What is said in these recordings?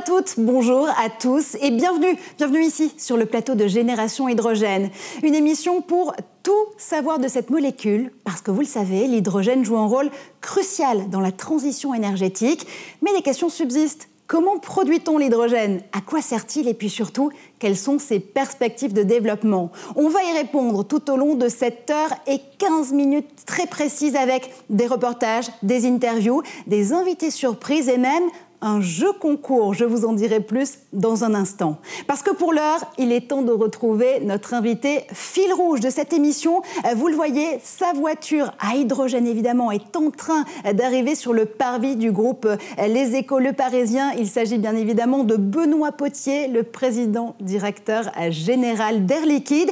toutes, bonjour à tous et bienvenue, bienvenue ici sur le plateau de Génération Hydrogène. Une émission pour tout savoir de cette molécule, parce que vous le savez, l'hydrogène joue un rôle crucial dans la transition énergétique, mais les questions subsistent. Comment produit-on l'hydrogène? À quoi sert-il? Et puis surtout, quelles sont ses perspectives de développement? On va y répondre tout au long de cette heure et 15 minutes très précises avec des reportages, des interviews, des invités surprises et même un jeu concours. Je vous en dirai plus dans un instant. Parce que pour l'heure, il est temps de retrouver notre invité fil rouge de cette émission. Vous le voyez, sa voiture à hydrogène évidemment est en train d'arriver sur le parvis du groupe Les Échos Le Parisien. Il s'agit bien évidemment de Benoît Potier, le président directeur général d'Air Liquide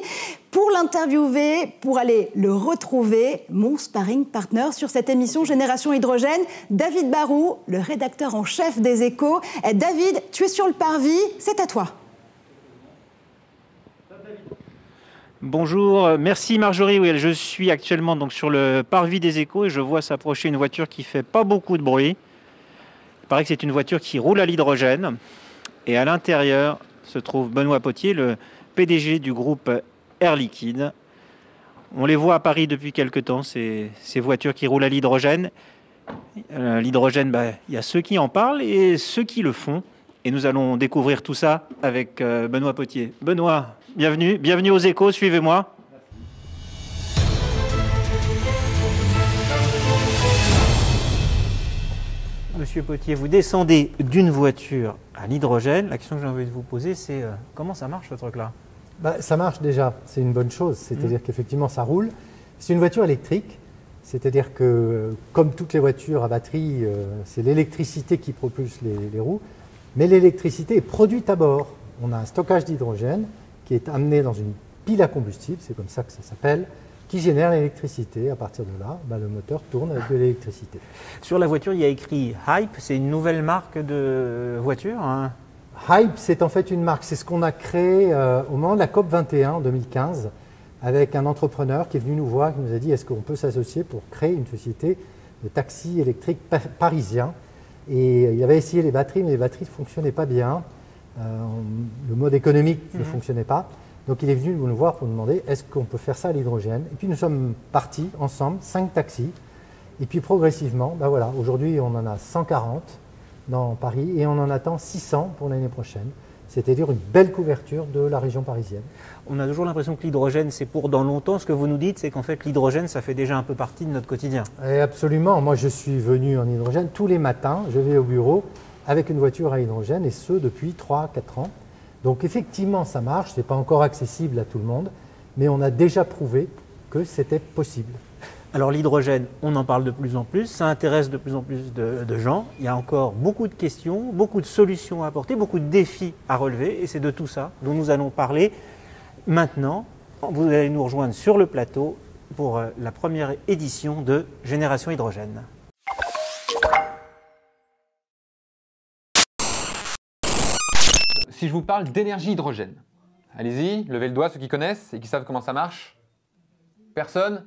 pour l'interviewer, pour aller le retrouver, mon sparring partner sur cette émission Génération Hydrogène, David Barou, le rédacteur en chef des Échos. Eh, David, tu es sur le parvis, c'est à toi. Bonjour, merci Marjorie. Oui, je suis actuellement donc sur le parvis des Échos et je vois s'approcher une voiture qui fait pas beaucoup de bruit. Il paraît que c'est une voiture qui roule à l'hydrogène et à l'intérieur se trouve Benoît Potier, le PDG du groupe Air Liquide. On les voit à Paris depuis quelque temps, ces, voitures qui roulent à l'hydrogène. Euh, l'hydrogène, bah, il y a ceux qui en parlent et ceux qui le font. Et nous allons découvrir tout ça avec euh, Benoît Potier. Benoît, bienvenue, bienvenue aux échos, suivez-moi. Monsieur Potier, vous descendez d'une voiture à l'hydrogène. La question que j'ai envie de vous poser, c'est euh, comment ça marche ce truc-là? Bah, ça marche déjà, c'est une bonne chose. C'est-à-dire mmh. qu'effectivement, ça roule. C'est une voiture électrique, c'est-à-dire que, comme toutes les voitures à batterie, euh, c'est l'électricité qui propulse les, roues, mais l'électricité est produite à bord. On a un stockage d'hydrogène qui est amené dans une pile à combustible, c'est comme ça que ça s'appelle, qui génère l'électricité. À partir de là, bah, le moteur tourne avec de l'électricité. Sur la voiture, il y a écrit Hype, c'est une nouvelle marque de voiture hein? Hype, c'est en fait une marque. C'est ce qu'on a créé euh, au moment de la COP 21 en 2015 avec un entrepreneur qui est venu nous voir, qui nous a dit est-ce qu'on peut s'associer pour créer une société de taxi électrique parisien. Et il avait essayé les batteries, mais les batteries ne fonctionnaient pas bien. Euh, le mode économique ne mhm. fonctionnait pas. Donc il est venu nous voir pour nous demander est-ce qu'on peut faire ça à l'hydrogène? Et puis nous sommes partis ensemble, cinq taxis. Et puis progressivement, ben voilà, aujourd'hui on en a 140 dans Paris et on en attend 600 pour l'année prochaine. C'est-à-dire une belle couverture de la région parisienne. On a toujours l'impression que l'hydrogène, c'est pour dans longtemps. Ce que vous nous dites, c'est qu'en fait, l'hydrogène, ça fait déjà un peu partie de notre quotidien. Et absolument. Moi, je suis venu en hydrogène tous les matins. Je vais au bureau avec une voiture à hydrogène, et ce, depuis 3-4 ans. Donc, effectivement, ça marche. Ce n'est pas encore accessible à tout le monde, mais on a déjà prouvé que c'était possible. Alors l'hydrogène, on en parle de plus en plus, ça intéresse de plus en plus de, gens. Il y a encore beaucoup de questions, beaucoup de solutions à apporter, beaucoup de défis à relever, et c'est de tout ça dont nous allons parler maintenant. Vous allez nous rejoindre sur le plateau pour euh, la première édition de Génération Hydrogène. Si je vous parle d'énergie hydrogène, allez-y, levez le doigt ceux qui connaissent et qui savent comment ça marche. Personne?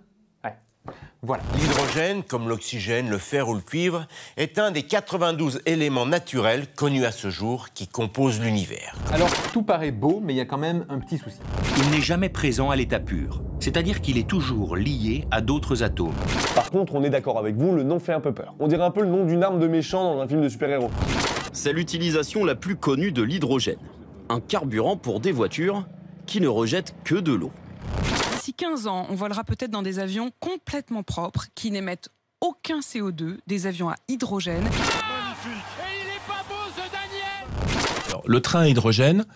Voilà. L'hydrogène, comme l'oxygène, le fer ou le cuivre, est un des 92 éléments naturels connus à ce jour qui composent l'univers. Alors, tout paraît beau, mais il y a quand même un petit souci. Il n'est jamais présent à l'état pur, c'est-à-dire qu'il est toujours lié à d'autres atomes. Par contre, on est d'accord avec vous, le nom fait un peu peur. On dirait un peu le nom d'une arme de méchant dans un film de super-héros. C'est l'utilisation la plus connue de l'hydrogène. Un carburant pour des voitures qui ne rejettent que de l'eau. D'ici 15 ans, on volera peut-être dans des avions complètement propres qui n'émettent aucun CO2, des avions à hydrogène. le train à hydrogène,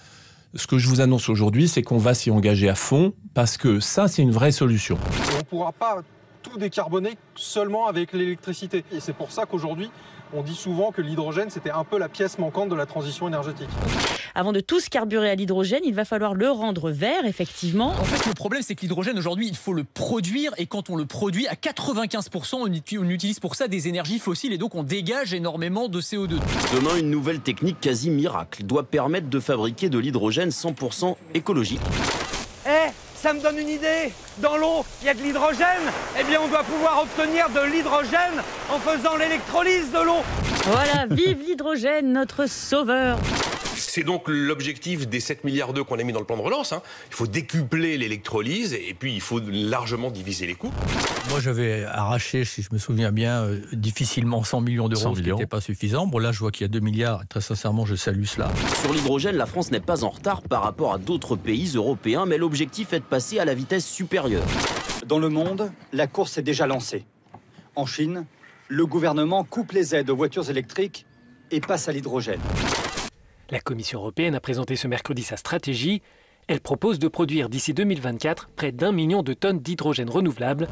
ce que je vous annonce aujourd'hui, c'est qu'on va s'y engager à fond parce que ça, c'est une vraie solution. On ne pourra pas tout décarboner seulement avec l'électricité. Et c'est pour ça qu'aujourd'hui, on dit souvent que l'hydrogène, c'était un peu la pièce manquante de la transition énergétique. Avant de tous carburer à l'hydrogène, il va falloir le rendre vert, effectivement. En fait, le problème, c'est que l'hydrogène, aujourd'hui, il faut le produire. Et quand on le produit, à 95%, on utilise pour ça des énergies fossiles. Et donc, on dégage énormément de CO2. Demain, une nouvelle technique quasi miracle doit permettre de fabriquer de l'hydrogène 100% écologique. Eh ça me donne une idée. Dans l'eau, il y a de l'hydrogène. Eh bien, on doit pouvoir obtenir de l'hydrogène en faisant l'électrolyse de l'eau. Voilà, vive l'hydrogène, notre sauveur. C'est donc l'objectif des 7 milliards d'euros qu'on a mis dans le plan de relance. hein. Il faut décupler l'électrolyse et puis il faut largement diviser les coûts. Moi, j'avais arraché, si je me souviens bien, euh, difficilement 100 millions 100 d'euros, ce qui n'était pas suffisant. Bon, là, je vois qu'il y a 2 milliards. et Très sincèrement, je salue cela. Sur l'hydrogène, la France n'est pas en retard par rapport à d'autres pays européens, mais l'objectif est de passer à la vitesse supérieure. Dans le monde, la course est déjà lancée. En Chine, le gouvernement coupe les aides aux voitures électriques et passe à l'hydrogène. La Commission européenne a présenté ce mercredi sa stratégie. Elle propose de produire d'ici 2024 près d'un million de tonnes d'hydrogène renouvelable.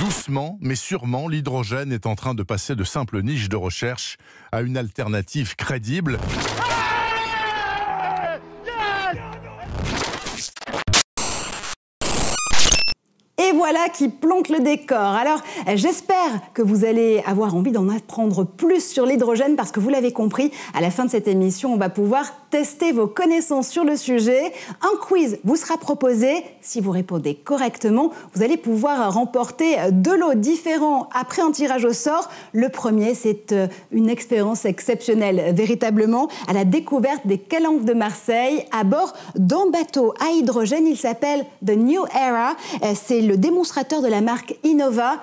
Doucement, mais sûrement, l'hydrogène est en train de passer de simples niches de recherche à une alternative crédible. Et voilà qui plante le décor. Alors, j'espère que vous allez avoir envie d'en apprendre plus sur l'hydrogène parce que vous l'avez compris, à la fin de cette émission, on va pouvoir tester vos connaissances sur le sujet. Un quiz vous sera proposé. Si vous répondez correctement, vous allez pouvoir remporter deux lots différents après un tirage au sort. Le premier, c'est euh, une expérience exceptionnelle, véritablement, à la découverte des calanques de Marseille à bord d'un bateau à hydrogène. Il s'appelle The New Era. Euh, C'est le démonstrateur de la marque Innova.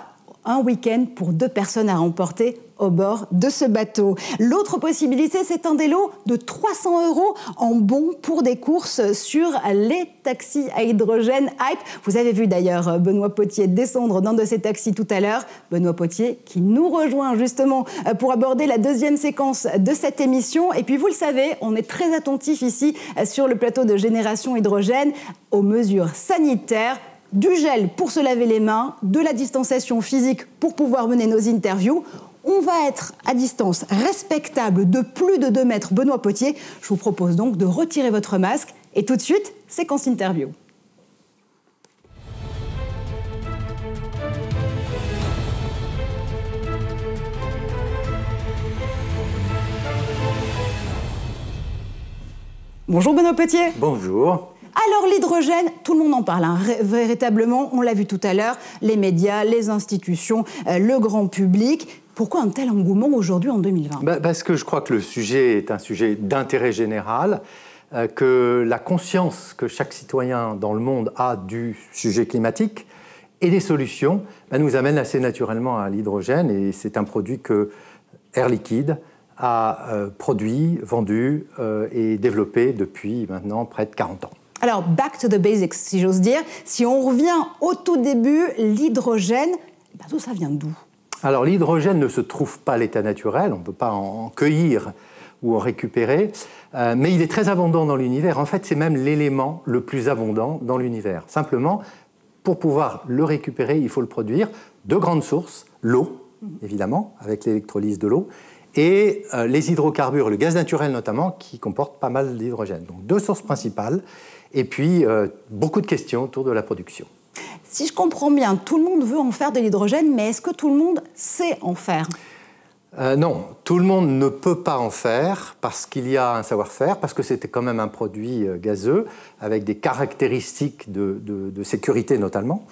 Un week-end pour deux personnes à remporter au bord de ce bateau. L'autre possibilité, c'est un lots de 300 euros en bons pour des courses sur les taxis à hydrogène Hype. Vous avez vu d'ailleurs Benoît Potier descendre dans de ces taxis tout à l'heure. Benoît Potier qui nous rejoint justement pour aborder la deuxième séquence de cette émission. Et puis vous le savez, on est très attentif ici sur le plateau de Génération Hydrogène aux mesures sanitaires du gel pour se laver les mains, de la distanciation physique pour pouvoir mener nos interviews. On va être à distance respectable de plus de 2 mètres. Benoît Potier, je vous propose donc de retirer votre masque. Et tout de suite, séquence interview. Bonjour Benoît Potier. Bonjour. Alors l'hydrogène, tout le monde en parle, hein, véritablement, on l'a vu tout à l'heure, les médias, les institutions, euh, le grand public. Pourquoi un tel engouement aujourd'hui en 2020 Bah, Parce que je crois que le sujet est un sujet d'intérêt général, euh, que la conscience que chaque citoyen dans le monde a du sujet climatique et des solutions bah, nous amène assez naturellement à l'hydrogène et c'est un produit que Air Liquide a euh, produit, vendu et développé depuis maintenant près de 40 ans. Alors, back to the basics, si j'ose dire. Si on revient au tout début, l'hydrogène, ben, tout ça vient d'où? Alors l'hydrogène ne se trouve pas à l'état naturel, on ne peut pas en cueillir ou en récupérer, euh, mais il est très abondant dans l'univers. En fait, c'est même l'élément le plus abondant dans l'univers. Simplement, pour pouvoir le récupérer, il faut le produire de grandes sources, l'eau, évidemment, avec l'électrolyse de l'eau, et euh, les hydrocarbures, le gaz naturel notamment, qui comportent pas mal d'hydrogène. Donc deux sources principales, et puis euh, beaucoup de questions autour de la production. Si je comprends bien, tout le monde veut en faire de l'hydrogène, mais est-ce que tout le monde sait en faire? Euh, non, tout le monde ne peut pas en faire parce qu'il y a un savoir-faire, parce que c'était quand même un produit euh, gazeux avec des caractéristiques de, de- de sécurité notamment.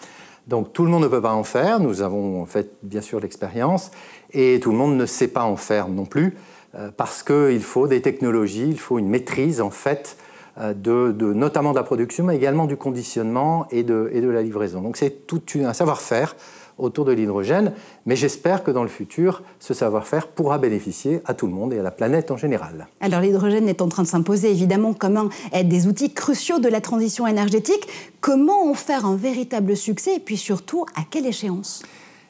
Donc tout le monde ne peut pas en faire. Nous avons en fait bien sûr l'expérience et tout le monde ne sait pas en faire non plus euh, parce qu'il faut des technologies, il faut une maîtrise en fait de, de- notamment de la production, mais également du conditionnement et de, et de la livraison. Donc c'est tout un savoir-faire autour de l'hydrogène, mais j'espère que dans le futur, ce savoir-faire pourra bénéficier à tout le monde et à la planète en général. Alors l'hydrogène est en train de s'imposer évidemment comme un des outils cruciaux de la transition énergétique. Comment en faire un véritable succès et puis surtout à quelle échéance?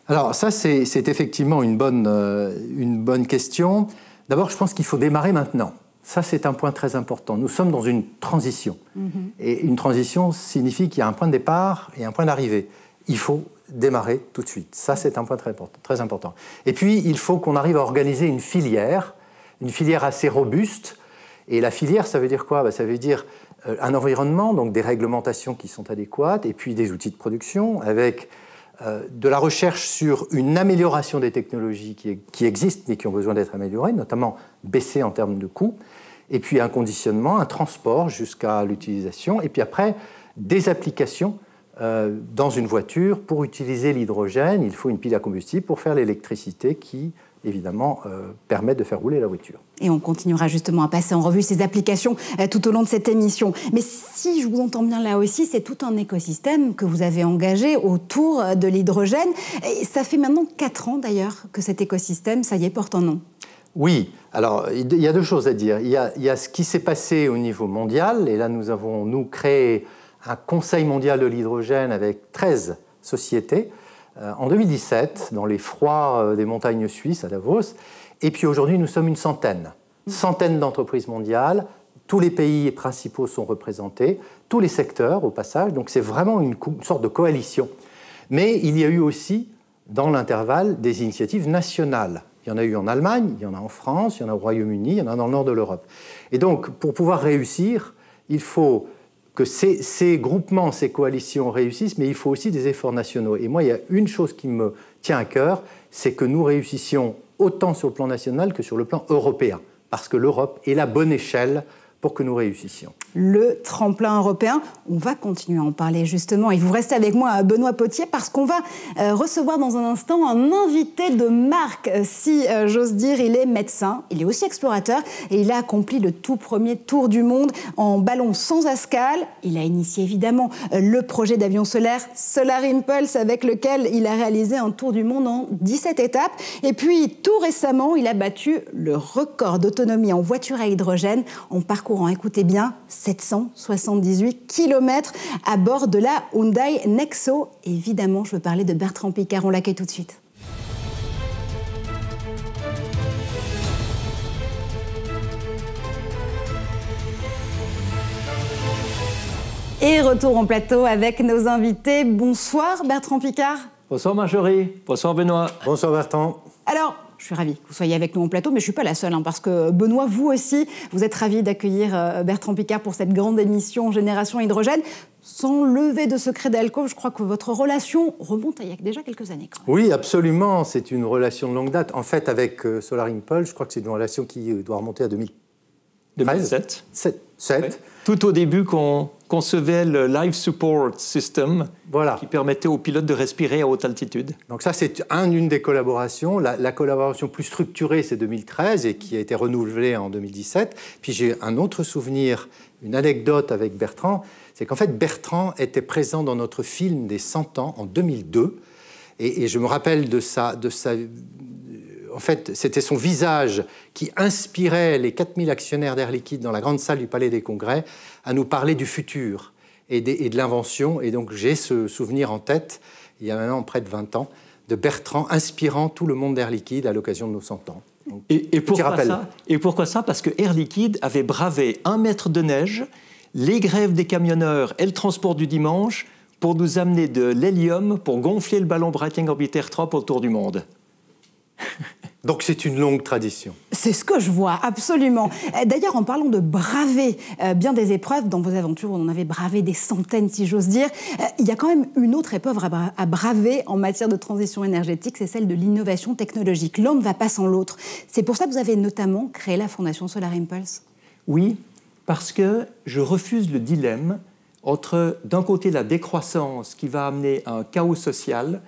Alors ça, c'est c'est effectivement une bonne, euh, une bonne question. D'abord, je pense qu'il faut démarrer maintenant. Ça, c'est un point très important. Nous sommes dans une transition. Et une transition signifie qu'il y a un point de départ et un point d'arrivée. Il faut démarrer tout de suite. Ça, c'est un point très important, très important. Et puis, il faut qu'on arrive à organiser une filière, une filière assez robuste. Et la filière, ça veut dire quoi? Ben, Ça veut dire euh, un environnement, donc des réglementations qui sont adéquates, et puis des outils de production avec euh, de la recherche sur une amélioration des technologies qui, qui existent mais qui ont besoin d'être améliorées, notamment baisser en termes de coûts, et puis un conditionnement, un transport jusqu'à l'utilisation, et puis après des applications euh, dans une voiture. Pour utiliser l'hydrogène, il faut une pile à combustible pour faire l'électricité qui évidemment, euh, permet de faire rouler la voiture. Et on continuera justement à passer en revue ces applications euh, tout au long de cette émission. Mais si je vous entends bien là aussi, c'est tout un écosystème que vous avez engagé autour de l'hydrogène. Et ça fait maintenant 4 ans d'ailleurs que cet écosystème, ça y est, porte un nom. Oui, alors il y a deux choses à dire. Il y a, ce qui s'est passé au niveau mondial, et là nous avons, nous, créé un Conseil mondial de l'hydrogène avec 13 sociétés euh, en 2017, dans les froids euh, des montagnes suisses à Davos. Et puis aujourd'hui, nous sommes une centaine. Centaine d'entreprises mondiales. Tous les pays principaux sont représentés, tous les secteurs au passage. Donc c'est vraiment une sorte de coalition. Mais il y a eu aussi, dans l'intervalle, des initiatives nationales. Il y en a eu en Allemagne, il y en a en France, il y en a au Royaume-Uni, il y en a dans le nord de l'Europe. Et donc, pour pouvoir réussir, il faut que ces, ces, groupements, ces coalitions réussissent, mais il faut aussi des efforts nationaux. Et moi, il y a une chose qui me tient à cœur, c'est que nous réussissions autant sur le plan national que sur le plan européen, parce que l'Europe est la bonne échelle pour que nous réussissions. Le tremplin européen, on va continuer à en parler justement. Et vous restez avec moi, Benoît Potier, parce qu'on va euh, recevoir dans un instant un invité de marque, si euh, j'ose dire. Il est médecin, il est aussi explorateur et il a accompli le tout premier tour du monde en ballon sans escale. Il a initié évidemment euh, le projet d'avion solaire Solar Impulse avec lequel il a réalisé un tour du monde en 17 étapes. Et puis tout récemment, il a battu le record d'autonomie en voiture à hydrogène en parcours écoutez bien, 778 km à bord de la Hyundai Nexo. Évidemment, je veux parler de Bertrand Picard, on l'accueille tout de suite. Et retour en plateau avec nos invités. Bonsoir Bertrand Picard. Bonsoir Marjorie. Bonsoir Benoît. Bonsoir Bertrand. Alors, je suis ravie que vous soyez avec nous en plateau, mais je ne suis pas la seule, hein, parce que Benoît, vous aussi, vous êtes ravi d'accueillir euh, Bertrand Picard pour cette grande émission Génération Hydrogène. Sans lever de secret d'alcool, je crois que votre relation remonte à il y a déjà quelques années. Oui, absolument. C'est une relation de longue date. En fait, avec euh, Solar Impulse, je crois que c'est une relation qui euh, doit remonter à 2013. 2007. 7. 7. Tout au début, qu'on concevait le Life Support System, voilà. qui permettait aux pilotes de respirer à haute altitude. Donc ça, c'est un, une des collaborations. La, la collaboration plus structurée, c'est 2013 et qui a été renouvelée en 2017. Puis j'ai un autre souvenir, une anecdote avec Bertrand, c'est qu'en fait, Bertrand était présent dans notre film des 100 ans en 2002. Et, et je me rappelle de sa, de sa en fait, c'était son visage qui inspirait les 4000 actionnaires d'Air Liquide dans la grande salle du Palais des Congrès à nous parler du futur et de, l'invention. Et donc, j'ai ce souvenir en tête, il y a maintenant près de 20 ans, de Bertrand inspirant tout le monde d'Air Liquide à l'occasion de nos 100 ans. Donc, et, et, pourquoi ça? Et pourquoi ça? Parce que Air Liquide avait bravé un mètre de neige, les grèves des camionneurs et le transport du dimanche pour nous amener de l'hélium pour gonfler le ballon Breitling Orbiter 3 pour le tour du monde. Donc c'est une longue tradition. C'est ce que je vois, absolument. D'ailleurs, en parlant de braver euh, bien des épreuves, dans vos aventures, on en avait bravé des centaines, si j'ose dire, euh, il y a quand même une autre épreuve à braver en matière de transition énergétique, c'est celle de l'innovation technologique. L'un ne va pas sans l'autre. C'est pour ça que vous avez notamment créé la Fondation Solar Impulse. Oui, parce que je refuse le dilemme entre, d'un côté, la décroissance qui va amener à un chaos social,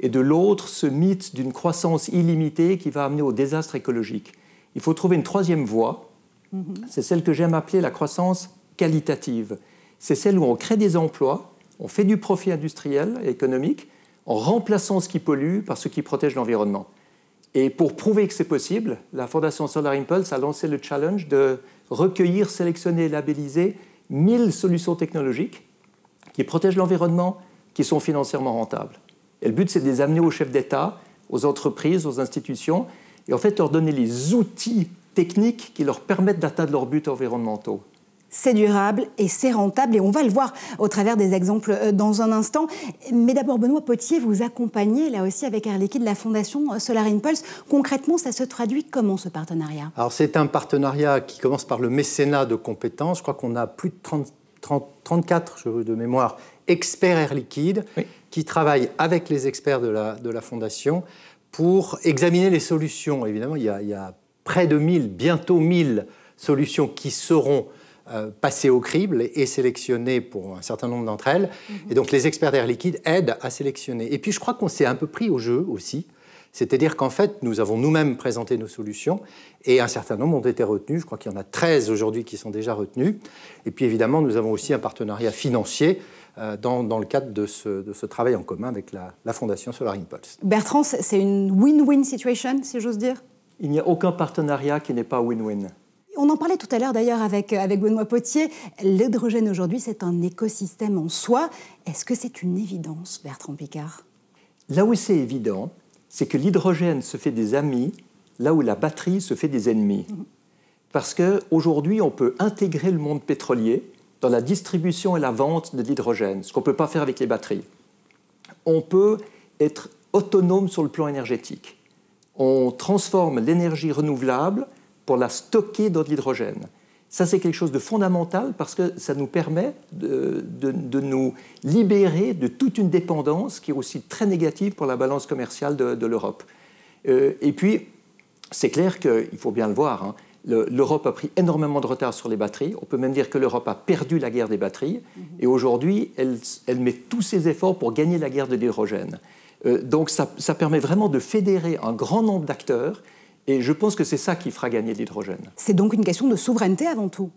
et de l'autre ce mythe d'une croissance illimitée qui va amener au désastre écologique. Il faut trouver une troisième voie, -hmm. c'est celle que j'aime appeler la croissance qualitative. C'est celle où on crée des emplois, on fait du profit industriel et économique en remplaçant ce qui pollue par ce qui protège l'environnement. Et pour prouver que c'est possible, la Fondation Solar Impulse a lancé le challenge de recueillir, sélectionner et labelliser 1000 solutions technologiques qui protègent l'environnement, qui sont financièrement rentables. Et le but, c'est de les amener aux chefs d'État, aux entreprises, aux institutions, et en fait leur donner les outils techniques qui leur permettent d'atteindre leurs buts environnementaux. C'est durable et c'est rentable et on va le voir au travers des exemples dans un instant. Mais d'abord, Benoît Potier, vous accompagnez là aussi avec Air Liquide la fondation Solar Impulse. Concrètement, ça se traduit comment ce partenariat? Alors c'est un partenariat qui commence par le mécénat de compétences. Je crois qu'on a plus de 30, 30, 34 de mémoire experts Air Liquide oui. Qui travaillent avec les experts de la, de la Fondation pour examiner les solutions. Évidemment, il y, a, il y a près de 1000, bientôt 1000 solutions qui seront euh, passées au crible et sélectionnées pour un certain nombre d'entre elles. -hmm. Et donc, les experts d'Air Liquide aident à sélectionner. Et puis, je crois qu'on s'est un peu pris au jeu aussi. C'est-à-dire qu'en fait, nous avons nous-mêmes présenté nos solutions et un certain nombre ont été retenus. Je crois qu'il y en a 13 aujourd'hui qui sont déjà retenus. Et puis évidemment, nous avons aussi un partenariat financier euh, dans, le cadre de ce, travail en commun avec la, la Fondation Solar Impulse. Bertrand, c'est une win-win situation, si j'ose dire? Il n'y a aucun partenariat qui n'est pas win-win. On en parlait tout à l'heure d'ailleurs avec, avec Benoît Potier. L'hydrogène aujourd'hui, c'est un écosystème en soi. Est-ce que c'est une évidence, Bertrand Picard? Là où c'est évident, c'est que l'hydrogène se fait des amis là où la batterie se fait des ennemis. Parce qu'aujourd'hui, on peut intégrer le monde pétrolier dans la distribution et la vente de l'hydrogène, ce qu'on ne peut pas faire avec les batteries. On peut être autonome sur le plan énergétique. On transforme l'énergie renouvelable pour la stocker dans de l'hydrogène. Ça, c'est quelque chose de fondamental parce que ça nous permet de, nous libérer de toute une dépendance qui est aussi très négative pour la balance commerciale de, l'Europe. Euh, et puis, c'est clair qu'il faut bien le voir, hein, l'Europe a pris énormément de retard sur les batteries. On peut même dire que l'Europe a perdu la guerre des batteries. Mhm. Et aujourd'hui, elle, met tous ses efforts pour gagner la guerre de l'hydrogène. Euh, donc ça, ça, permet vraiment de fédérer un grand nombre d'acteurs et je pense que c'est ça qui fera gagner l'hydrogène. C'est donc une question de souveraineté avant tout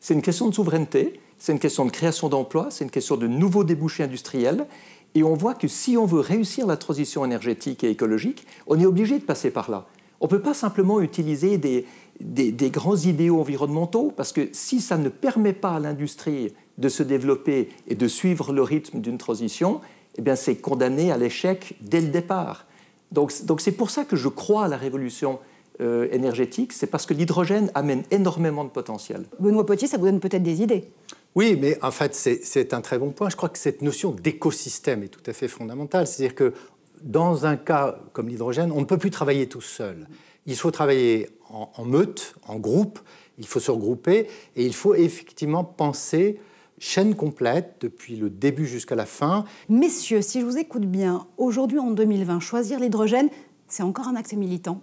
C'est une question de souveraineté, c'est une question de création d'emplois, c'est une question de nouveaux débouchés industriels. Et on voit que si on veut réussir la transition énergétique et écologique, on est obligé de passer par là. On ne peut pas simplement utiliser des, des, grands idéaux environnementaux, parce que si ça ne permet pas à l'industrie de se développer et de suivre le rythme d'une transition, eh bien c'est condamné à l'échec dès le départ. Donc c'est pour ça que je crois à la révolution euh, énergétique, c'est parce que l'hydrogène amène énormément de potentiel. Benoît Potier, ça vous donne peut-être des idées Oui, mais en fait, c'est un très bon point. Je crois que cette notion d'écosystème est tout à fait fondamentale. C'est-à-dire que dans un cas comme l'hydrogène, on ne peut plus travailler tout seul. Il faut travailler en, en, meute, en groupe, il faut se regrouper et il faut effectivement penser chaîne complète depuis le début jusqu'à la fin. Messieurs, si je vous écoute bien, aujourd'hui en 2020, choisir l'hydrogène, c'est encore un accès militant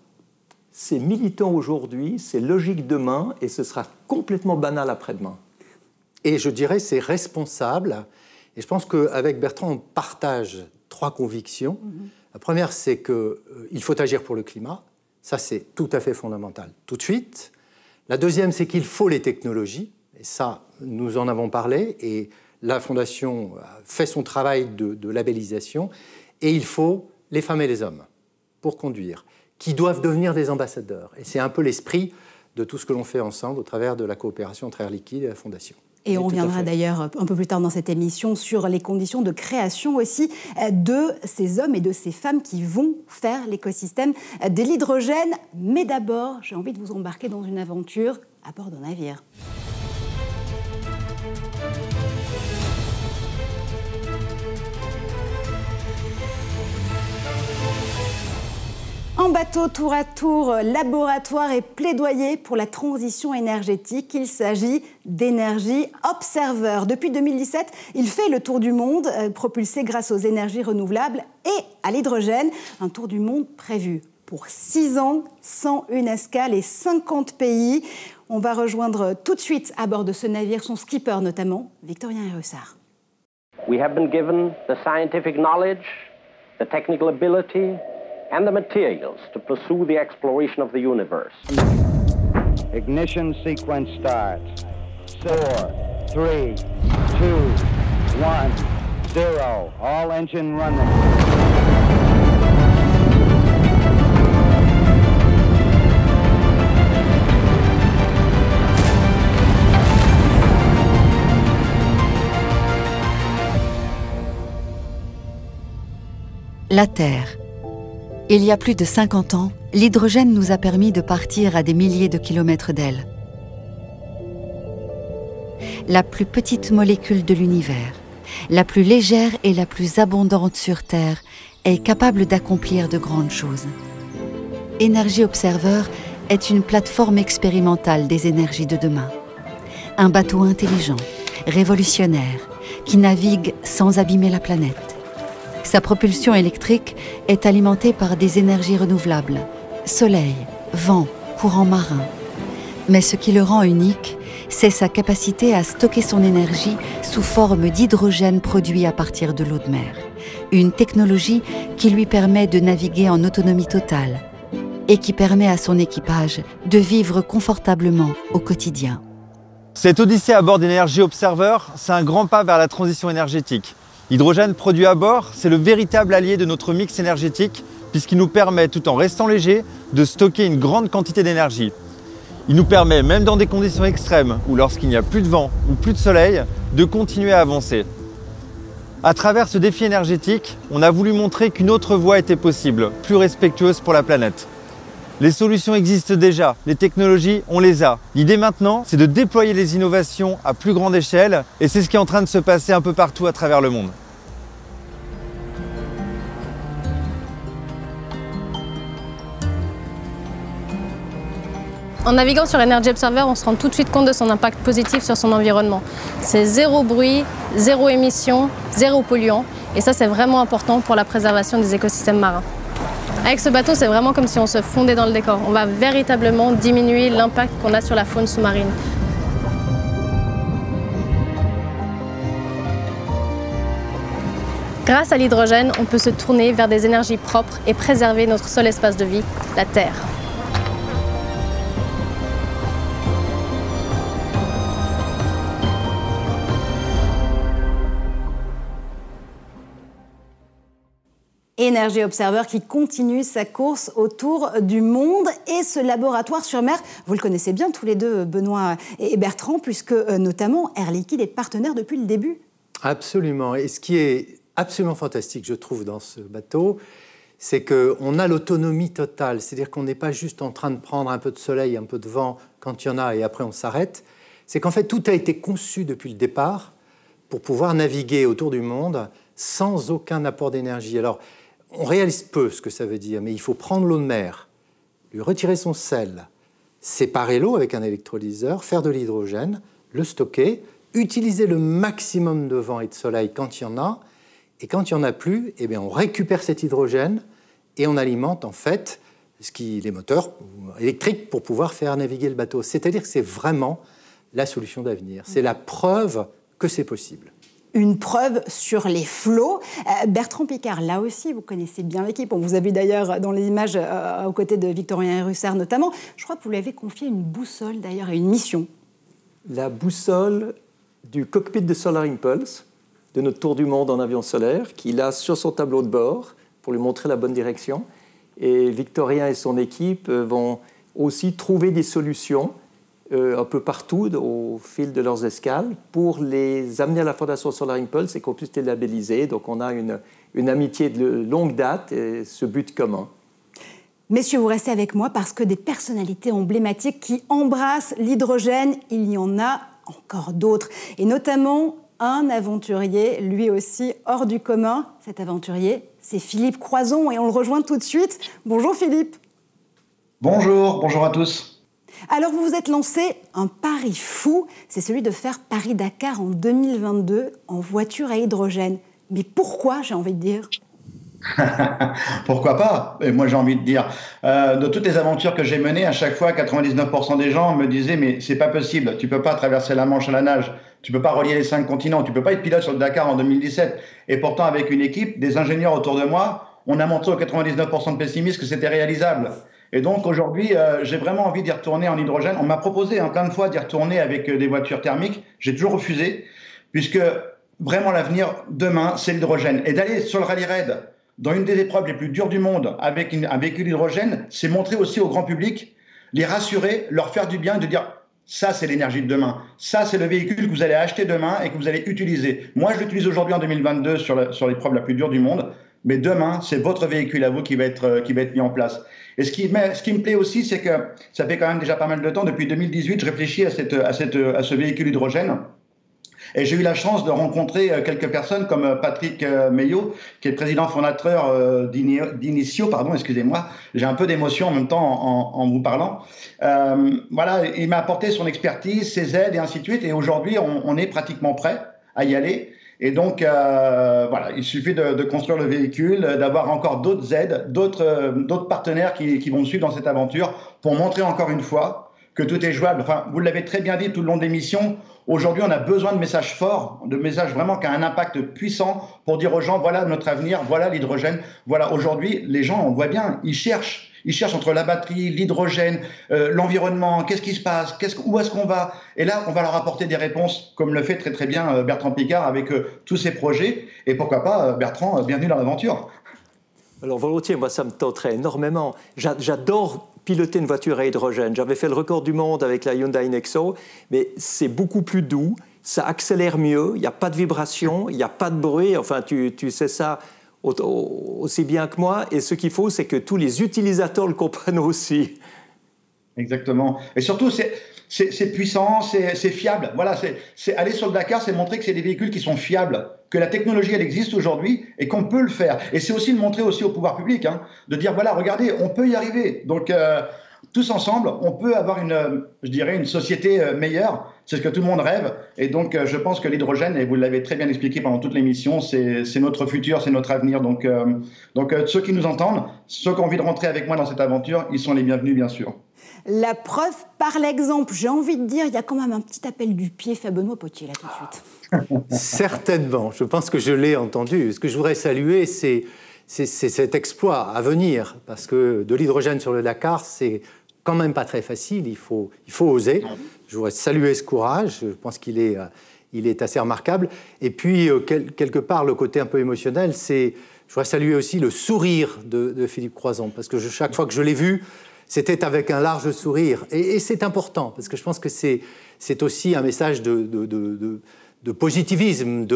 C'est militant aujourd'hui, c'est logique demain et ce sera complètement banal après-demain. Et je dirais c'est responsable. Et je pense qu'avec Bertrand, on partage trois convictions. Mhm. La première, c'est qu'il euh, faut agir pour le climat. Ça, c'est tout à fait fondamental tout de suite. La deuxième, c'est qu'il faut les technologies. Et ça, nous en avons parlé et la Fondation fait son travail de, labellisation. Et il faut les femmes et les hommes pour conduire, qui doivent devenir des ambassadeurs. Et c'est un peu l'esprit de tout ce que l'on fait ensemble au travers de la coopération entre Air Liquide et la Fondation. Et on reviendra d'ailleurs un peu plus tard dans cette émission sur les conditions de création aussi euh, de ces hommes et de ces femmes qui vont faire l'écosystème de l'hydrogène. Mais d'abord, j'ai envie de vous embarquer dans une aventure à bord d'un navire. En bateau tour à tour, laboratoire et plaidoyer pour la transition énergétique. Il s'agit d'énergie Observer. Depuis 2017, il fait le tour du monde, euh, propulsé grâce aux énergies renouvelables et à l'hydrogène. Un tour du monde prévu pour 6 ans, 101 escales et 50 pays. On va rejoindre tout de suite à bord de ce navire son skipper notamment, Victorien ability, and the materials to pursue the exploration of the universe. Ignition sequence starts. Four, three, two, one, zero. All engine running. La Terre il y a plus de 50 ans, l'hydrogène nous a permis de partir à des milliers de kilomètres d'elle. La plus petite molécule de l'univers, la plus légère et la plus abondante sur Terre, est capable d'accomplir de grandes choses. Energy Observer est une plateforme expérimentale des énergies de demain. Un bateau intelligent, révolutionnaire, qui navigue sans abîmer la planète sa propulsion électrique est alimentée par des énergies renouvelables, soleil, vent, courant marin. Mais ce qui le rend unique, c'est sa capacité à stocker son énergie sous forme d'hydrogène produit à partir de l'eau de mer. Une technologie qui lui permet de naviguer en autonomie totale et qui permet à son équipage de vivre confortablement au quotidien. Cette odyssée à bord d'Energy Observer, c'est un grand pas vers la transition énergétique. L'hydrogène produit à bord, c'est le véritable allié de notre mix énergétique puisqu'il nous permet, tout en restant léger, de stocker une grande quantité d'énergie. Il nous permet, même dans des conditions extrêmes ou lorsqu'il n'y a plus de vent ou plus de soleil, de continuer à avancer. À travers ce défi énergétique, on a voulu montrer qu'une autre voie était possible, plus respectueuse pour la planète. Les solutions existent déjà, les technologies, on les a. L'idée maintenant, c'est de déployer les innovations à plus grande échelle et c'est ce qui est en train de se passer un peu partout à travers le monde. En naviguant sur Energy Observer, on se rend tout de suite compte de son impact positif sur son environnement. C'est zéro bruit, zéro émission, zéro polluant. Et ça, c'est vraiment important pour la préservation des écosystèmes marins. Avec ce bateau, c'est vraiment comme si on se fondait dans le décor. On va véritablement diminuer l'impact qu'on a sur la faune sous-marine. Grâce à l'hydrogène, on peut se tourner vers des énergies propres et préserver notre seul espace de vie, la Terre. Energy Observer qui continue sa course autour du monde et ce laboratoire sur mer, vous le connaissez bien tous les deux, Benoît et Bertrand, puisque euh, notamment Air Liquide est partenaire depuis le début. Absolument. Et ce qui est absolument fantastique, je trouve, dans ce bateau, c'est qu'on a l'autonomie totale. C'est-à-dire qu'on n'est pas juste en train de prendre un peu de soleil, un peu de vent quand il y en a et après on s'arrête. C'est qu'en fait, tout a été conçu depuis le départ pour pouvoir naviguer autour du monde sans aucun apport d'énergie. Alors, on réalise peu ce que ça veut dire, mais il faut prendre l'eau de mer, lui retirer son sel, séparer l'eau avec un électrolyseur, faire de l'hydrogène, le stocker, utiliser le maximum de vent et de soleil quand il y en a, et quand il n'y en a plus, eh bien, on récupère cet hydrogène et on alimente en fait les moteurs électriques pour pouvoir faire naviguer le bateau. C'est-à-dire que c'est vraiment la solution d'avenir. C'est la preuve que c'est possible une preuve sur les flots. Euh, Bertrand Picard, là aussi, vous connaissez bien l'équipe. On vous a vu d'ailleurs dans les images euh, aux côtés de Victorien Russard notamment. Je crois que vous lui avez confié une boussole d'ailleurs et une mission. La boussole du cockpit de Solar Impulse, de notre tour du monde en avion solaire, qu'il a sur son tableau de bord pour lui montrer la bonne direction. Et Victorien et son équipe euh, vont aussi trouver des solutions euh, un peu partout au fil de leurs escales pour les amener à la Fondation Solar Impulse et qu'on puisse les labelliser. Donc on a une, une amitié de longue date et ce but commun. Messieurs, vous restez avec moi parce que des personnalités emblématiques qui embrassent l'hydrogène, il y en a encore d'autres. Et notamment un aventurier, lui aussi hors du commun. Cet aventurier, c'est Philippe Croison et on le rejoint tout de suite. Bonjour Philippe. Bonjour, bonjour à tous. Alors vous vous êtes lancé un pari fou, c'est celui de faire Paris-Dakar en 2022 en voiture à hydrogène. Mais pourquoi, j'ai envie de dire? Pourquoi pas? Et moi j'ai envie de dire, euh, de toutes les aventures que j'ai menées, à chaque fois, 99% des gens me disaient mais c'est pas possible, tu peux pas traverser la Manche à la nage, tu peux pas relier les cinq continents, tu peux pas être pilote sur le Dakar en 2017. Et pourtant avec une équipe, des ingénieurs autour de moi, on a montré aux 99% de pessimistes que c'était réalisable. Et donc aujourd'hui, euh, j'ai vraiment envie d'y retourner en hydrogène. On m'a proposé hein, plein de fois d'y retourner avec euh, des voitures thermiques. J'ai toujours refusé, puisque vraiment l'avenir demain, c'est l'hydrogène. Et d'aller sur le rallye raid, dans une des épreuves les plus dures du monde, avec un véhicule hydrogène, c'est montrer aussi au grand public, les rassurer, leur faire du bien, de dire ça, c'est l'énergie de demain. Ça, c'est le véhicule que vous allez acheter demain et que vous allez utiliser. Moi, je l'utilise aujourd'hui en 2022 sur, sur l'épreuve la plus dure du monde. Mais demain, c'est votre véhicule à vous qui va être, euh, qui va être mis en place. Et ce qui, me plaît aussi, c'est que ça fait quand même déjà pas mal de temps, depuis 2018, je réfléchis à, ce véhicule hydrogène. Et j'ai eu la chance de rencontrer euh, quelques personnes comme euh, Patrick euh, Meillot, qui est président fondateur d'Inicio, pardon, excusez-moi, j'ai un peu d'émotion en même temps en, vous parlant. Voilà, il m'a apporté son expertise, ses aides et ainsi de suite. Et aujourd'hui, on, on, est pratiquement prêt à y aller. Et donc, euh, voilà, il suffit de, construire le véhicule, d'avoir encore d'autres aides, d'autres partenaires qui, qui, vont suivre dans cette aventure pour montrer encore une fois que tout est jouable. Enfin, vous l'avez très bien dit tout le long de l'émission. Aujourd'hui, on a besoin de messages forts, de messages vraiment qui ont un impact puissant pour dire aux gens voilà notre avenir, voilà l'hydrogène. Voilà, aujourd'hui, les gens, on voit bien, ils cherchent. Ils cherchent entre la batterie, l'hydrogène, euh, l'environnement, qu'est-ce qui se passe, où est-ce qu'on va? Et là, on va leur apporter des réponses, comme le fait très très bien euh, Bertrand Picard avec euh, tous ses projets. Et pourquoi pas, Bertrand, bienvenue dans l'aventure. Alors volontiers, moi ça me tenterait énormément. J'adore piloter une voiture à hydrogène. J'avais fait le record du monde avec la Hyundai Nexo, mais c'est beaucoup plus doux, ça accélère mieux, il n'y a pas de vibration, il n'y a pas de bruit. Enfin, tu, tu sais ça aussi bien que moi. Et ce qu'il faut, c'est que tous les utilisateurs le comprennent aussi. Exactement. Et surtout, c'est puissant, c'est fiable. Voilà, c'est aller sur le Dakar, c'est montrer que c'est des véhicules qui sont fiables, que la technologie elle existe aujourd'hui et qu'on peut le faire. Et c'est aussi de montrer aussi au pouvoir public, hein, de dire voilà, regardez, on peut y arriver. Donc euh, tous ensemble, on peut avoir une, je dirais, une société euh, meilleure. C'est ce que tout le monde rêve. Et donc, euh, je pense que l'hydrogène, et vous l'avez très bien expliqué pendant toute l'émission, c'est notre futur, c'est notre avenir. Donc, donc ceux qui nous entendent, ceux qui ont envie de rentrer avec moi dans cette aventure, ils sont les bienvenus, bien sûr. La preuve par l'exemple. J'ai envie de dire, il y a quand même un petit appel du pied, fait Benoît Potier, là tout de suite. Certainement. Je pense que je l'ai entendu. Ce que je voudrais saluer, c'est cet exploit à venir, parce que de l'hydrogène sur le Dakar, c'est quand même pas très facile. Il faut, il faut oser. Je voudrais saluer ce courage. Je pense qu'il est, est assez remarquable. Et puis, euh, quelque part, le côté un peu émotionnel, c'est. Je voudrais saluer aussi le sourire de, de Philippe Croison, parce que chaque fois que je l'ai vu, c'était avec un large sourire. Et, c'est important, parce que je pense que c'est aussi un message de, de, positivisme,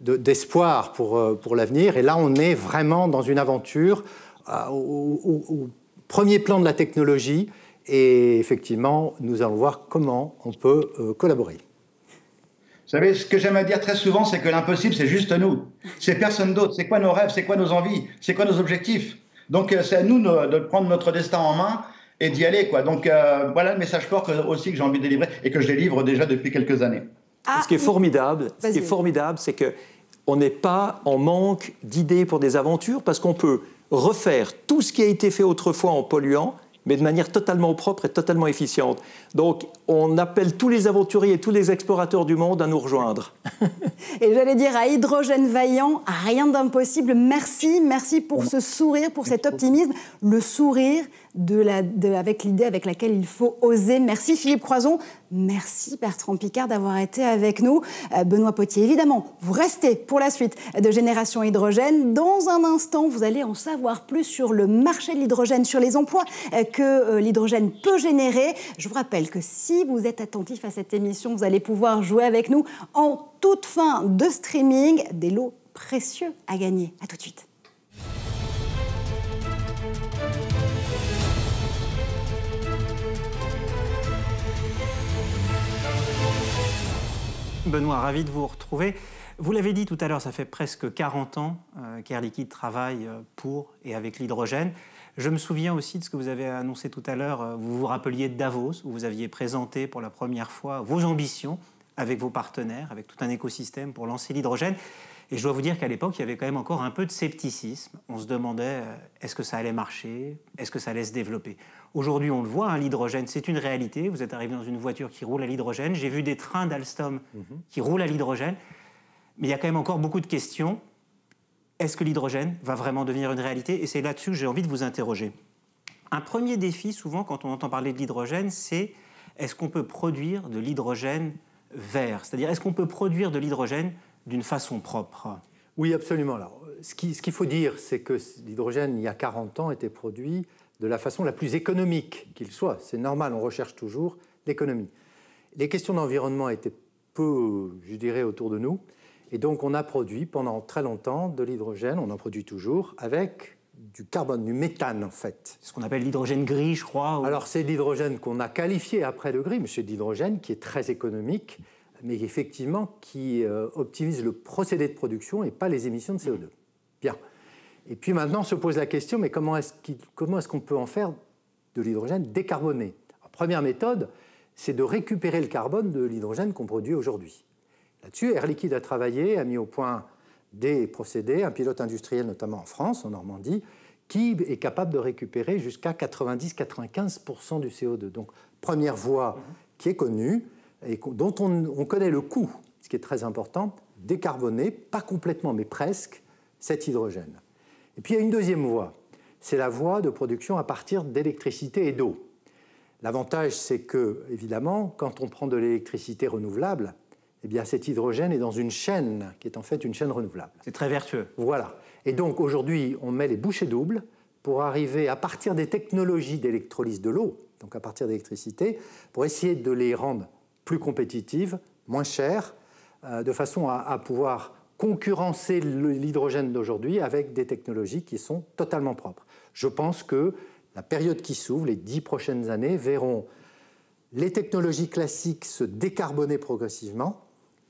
d'espoir pour, euh, pour l'avenir. Et là, on est vraiment dans une aventure euh, au, premier plan de la technologie. Et effectivement, nous allons voir comment on peut euh, collaborer. Vous savez, ce que j'aime à dire très souvent, c'est que l'impossible, c'est juste nous. C'est personne d'autre. C'est quoi nos rêves? C'est quoi nos envies? C'est quoi nos objectifs? Donc euh, c'est à nous de prendre notre destin en main et d'y aller. Quoi. Donc euh, voilà le message fort aussi que j'ai envie de délivrer et que je délivre déjà depuis quelques années. Ah, ce qui est formidable, ce qui est formidable, c'est que on n'est pas en manque d'idées pour des aventures parce qu'on peut refaire tout ce qui a été fait autrefois en polluant mais de manière totalement propre et totalement efficiente. Donc, on appelle tous les aventuriers et tous les explorateurs du monde à nous rejoindre. et j'allais dire à Hydrogène Vaillant, rien d'impossible. Merci, merci pour ce sourire, pour cet optimisme. Le sourire, avec l'idée avec laquelle il faut oser. Merci Philippe Croison, merci Bertrand Picard d'avoir été avec nous. Euh, Benoît Potier, évidemment, vous restez pour la suite de Génération Hydrogène. Dans un instant, vous allez en savoir plus sur le marché de l'hydrogène, sur les emplois euh, que euh, l'hydrogène peut générer. Je vous rappelle que si vous êtes attentif à cette émission, vous allez pouvoir jouer avec nous en toute fin de streaming des lots précieux à gagner. À tout de suite. Benoît, ravi de vous retrouver. Vous l'avez dit tout à l'heure, ça fait presque 40 ans euh, qu'Air Liquide travaille euh, pour et avec l'hydrogène. Je me souviens aussi de ce que vous avez annoncé tout à l'heure. Euh, vous vous rappeliez de Davos, où vous aviez présenté pour la première fois vos ambitions avec vos partenaires, avec tout un écosystème pour lancer l'hydrogène. Et je dois vous dire qu'à l'époque, il y avait quand même encore un peu de scepticisme. On se demandait est-ce que ça allait marcher? Est-ce que ça allait se développer? Aujourd'hui, on le voit, hein, l'hydrogène, c'est une réalité. Vous êtes arrivé dans une voiture qui roule à l'hydrogène. J'ai vu des trains d'Alstom mhm. qui roulent à l'hydrogène. Mais il y a quand même encore beaucoup de questions. Est-ce que l'hydrogène va vraiment devenir une réalité? Et c'est là-dessus que j'ai envie de vous interroger. Un premier défi, souvent, quand on entend parler de l'hydrogène, c'est est-ce qu'on peut produire de l'hydrogène vert? C'est-à-dire, est-ce qu'on peut produire de l'hydrogène d'une façon propre? Oui, absolument. Alors, ce qu'il ce qu'il faut dire, c'est que l'hydrogène, il y a 40 ans, était produit de la façon la plus économique qu'il soit. C'est normal, on recherche toujours l'économie. Les questions d'environnement étaient peu, je dirais, autour de nous. Et donc on a produit pendant très longtemps de l'hydrogène, on en produit toujours, avec du carbone, du méthane en fait. Ce qu'on appelle l'hydrogène gris, je crois. Alors c'est l'hydrogène qu'on a qualifié après de gris, mais c'est l'hydrogène qui est très économique, mais effectivement qui euh, optimise le procédé de production et pas les émissions de CO2. Bien. Et puis maintenant, on se pose la question, mais comment est-ce qu'on peut en faire de l'hydrogène décarboné? Première méthode, c'est de récupérer le carbone de l'hydrogène qu'on produit aujourd'hui. Là-dessus, Air Liquide a travaillé, a mis au point des procédés, un pilote industriel notamment en France, en Normandie, qui est capable de récupérer jusqu'à 90-95% du CO2. Donc, première voie qui est connue et dont on, connaît le coût, ce qui est très important, décarboner, pas complètement, mais presque, cet hydrogène. Et puis il y a une deuxième voie, c'est la voie de production à partir d'électricité et d'eau. L'avantage, c'est que, évidemment, quand on prend de l'électricité renouvelable, eh bien, cet hydrogène est dans une chaîne qui est en fait une chaîne renouvelable. C'est très vertueux. Voilà. Et donc aujourd'hui, on met les bouchées doubles pour arriver à partir des technologies d'électrolyse de l'eau, donc à partir d'électricité, pour essayer de les rendre plus compétitives, moins chères, euh, de façon à, pouvoir concurrencer l'hydrogène d'aujourd'hui avec des technologies qui sont totalement propres. Je pense que la période qui s'ouvre, les dix prochaines années, verront les technologies classiques se décarboner progressivement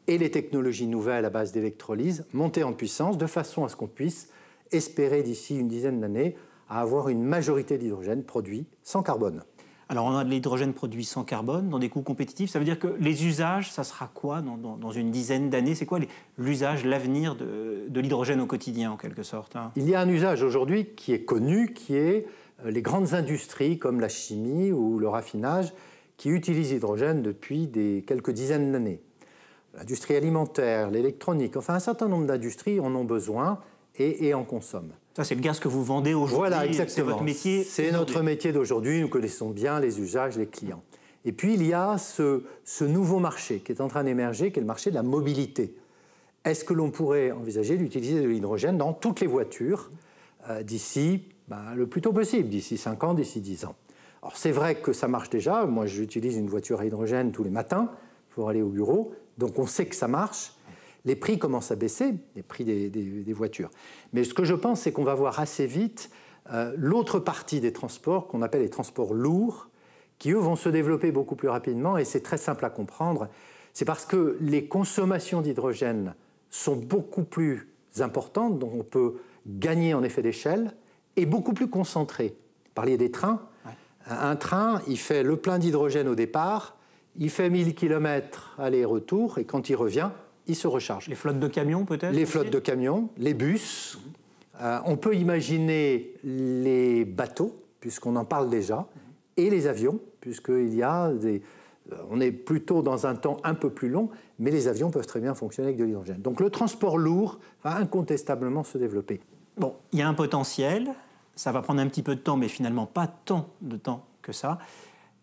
et les technologies nouvelles à base d'électrolyse monter en puissance de façon à ce qu'on puisse espérer d'ici une dizaine d'années avoir une majorité d'hydrogène produit sans carbone. Alors on a de l'hydrogène produit sans carbone dans des coûts compétitifs. Ça veut dire que les usages, ça sera quoi dans, une dizaine d'années? C'est quoi l'usage, l'avenir de, l'hydrogène au quotidien en quelque sorte hein? Il y a un usage aujourd'hui qui est connu, qui est euh, les grandes industries comme la chimie ou le raffinage qui utilisent l'hydrogène depuis des quelques dizaines d'années. L'industrie alimentaire, l'électronique, enfin un certain nombre d'industries en ont besoin et, en consomment. Ça, c'est le gaz que vous vendez aujourd'hui. Voilà, exactement. C'est votre métier. C'est notre métier d'aujourd'hui. Nous connaissons bien les usages, les clients. Et puis, il y a ce, nouveau marché qui est en train d'émerger, qui est le marché de la mobilité. Est-ce que l'on pourrait envisager d'utiliser de l'hydrogène dans toutes les voitures euh, d'ici ben, le plus tôt possible, d'ici 5 ans, d'ici 10 ans? Alors, c'est vrai que ça marche déjà. Moi, j'utilise une voiture à hydrogène tous les matins pour aller au bureau. Donc, on sait que ça marche les prix commencent à baisser, les prix des, voitures. Mais ce que je pense, c'est qu'on va voir assez vite euh, l'autre partie des transports qu'on appelle les transports lourds, qui eux vont se développer beaucoup plus rapidement, et c'est très simple à comprendre. C'est parce que les consommations d'hydrogène sont beaucoup plus importantes, donc on peut gagner en effet d'échelle, et beaucoup plus concentrées. Vous parliez des trains. Un train, il fait le plein d'hydrogène au départ, il fait 1000 km aller-retour, et quand il revient, il se recharge. Les flottes de camions peut-être Les flottes de camions, les bus. Euh, on peut imaginer les bateaux, puisqu'on en parle déjà, et les avions, puisqu'il y a des... Euh, on est plutôt dans un temps un peu plus long, mais les avions peuvent très bien fonctionner avec de l'hydrogène. Donc le transport lourd va incontestablement se développer. Bon, il y a un potentiel, ça va prendre un petit peu de temps, mais finalement pas tant de temps que ça.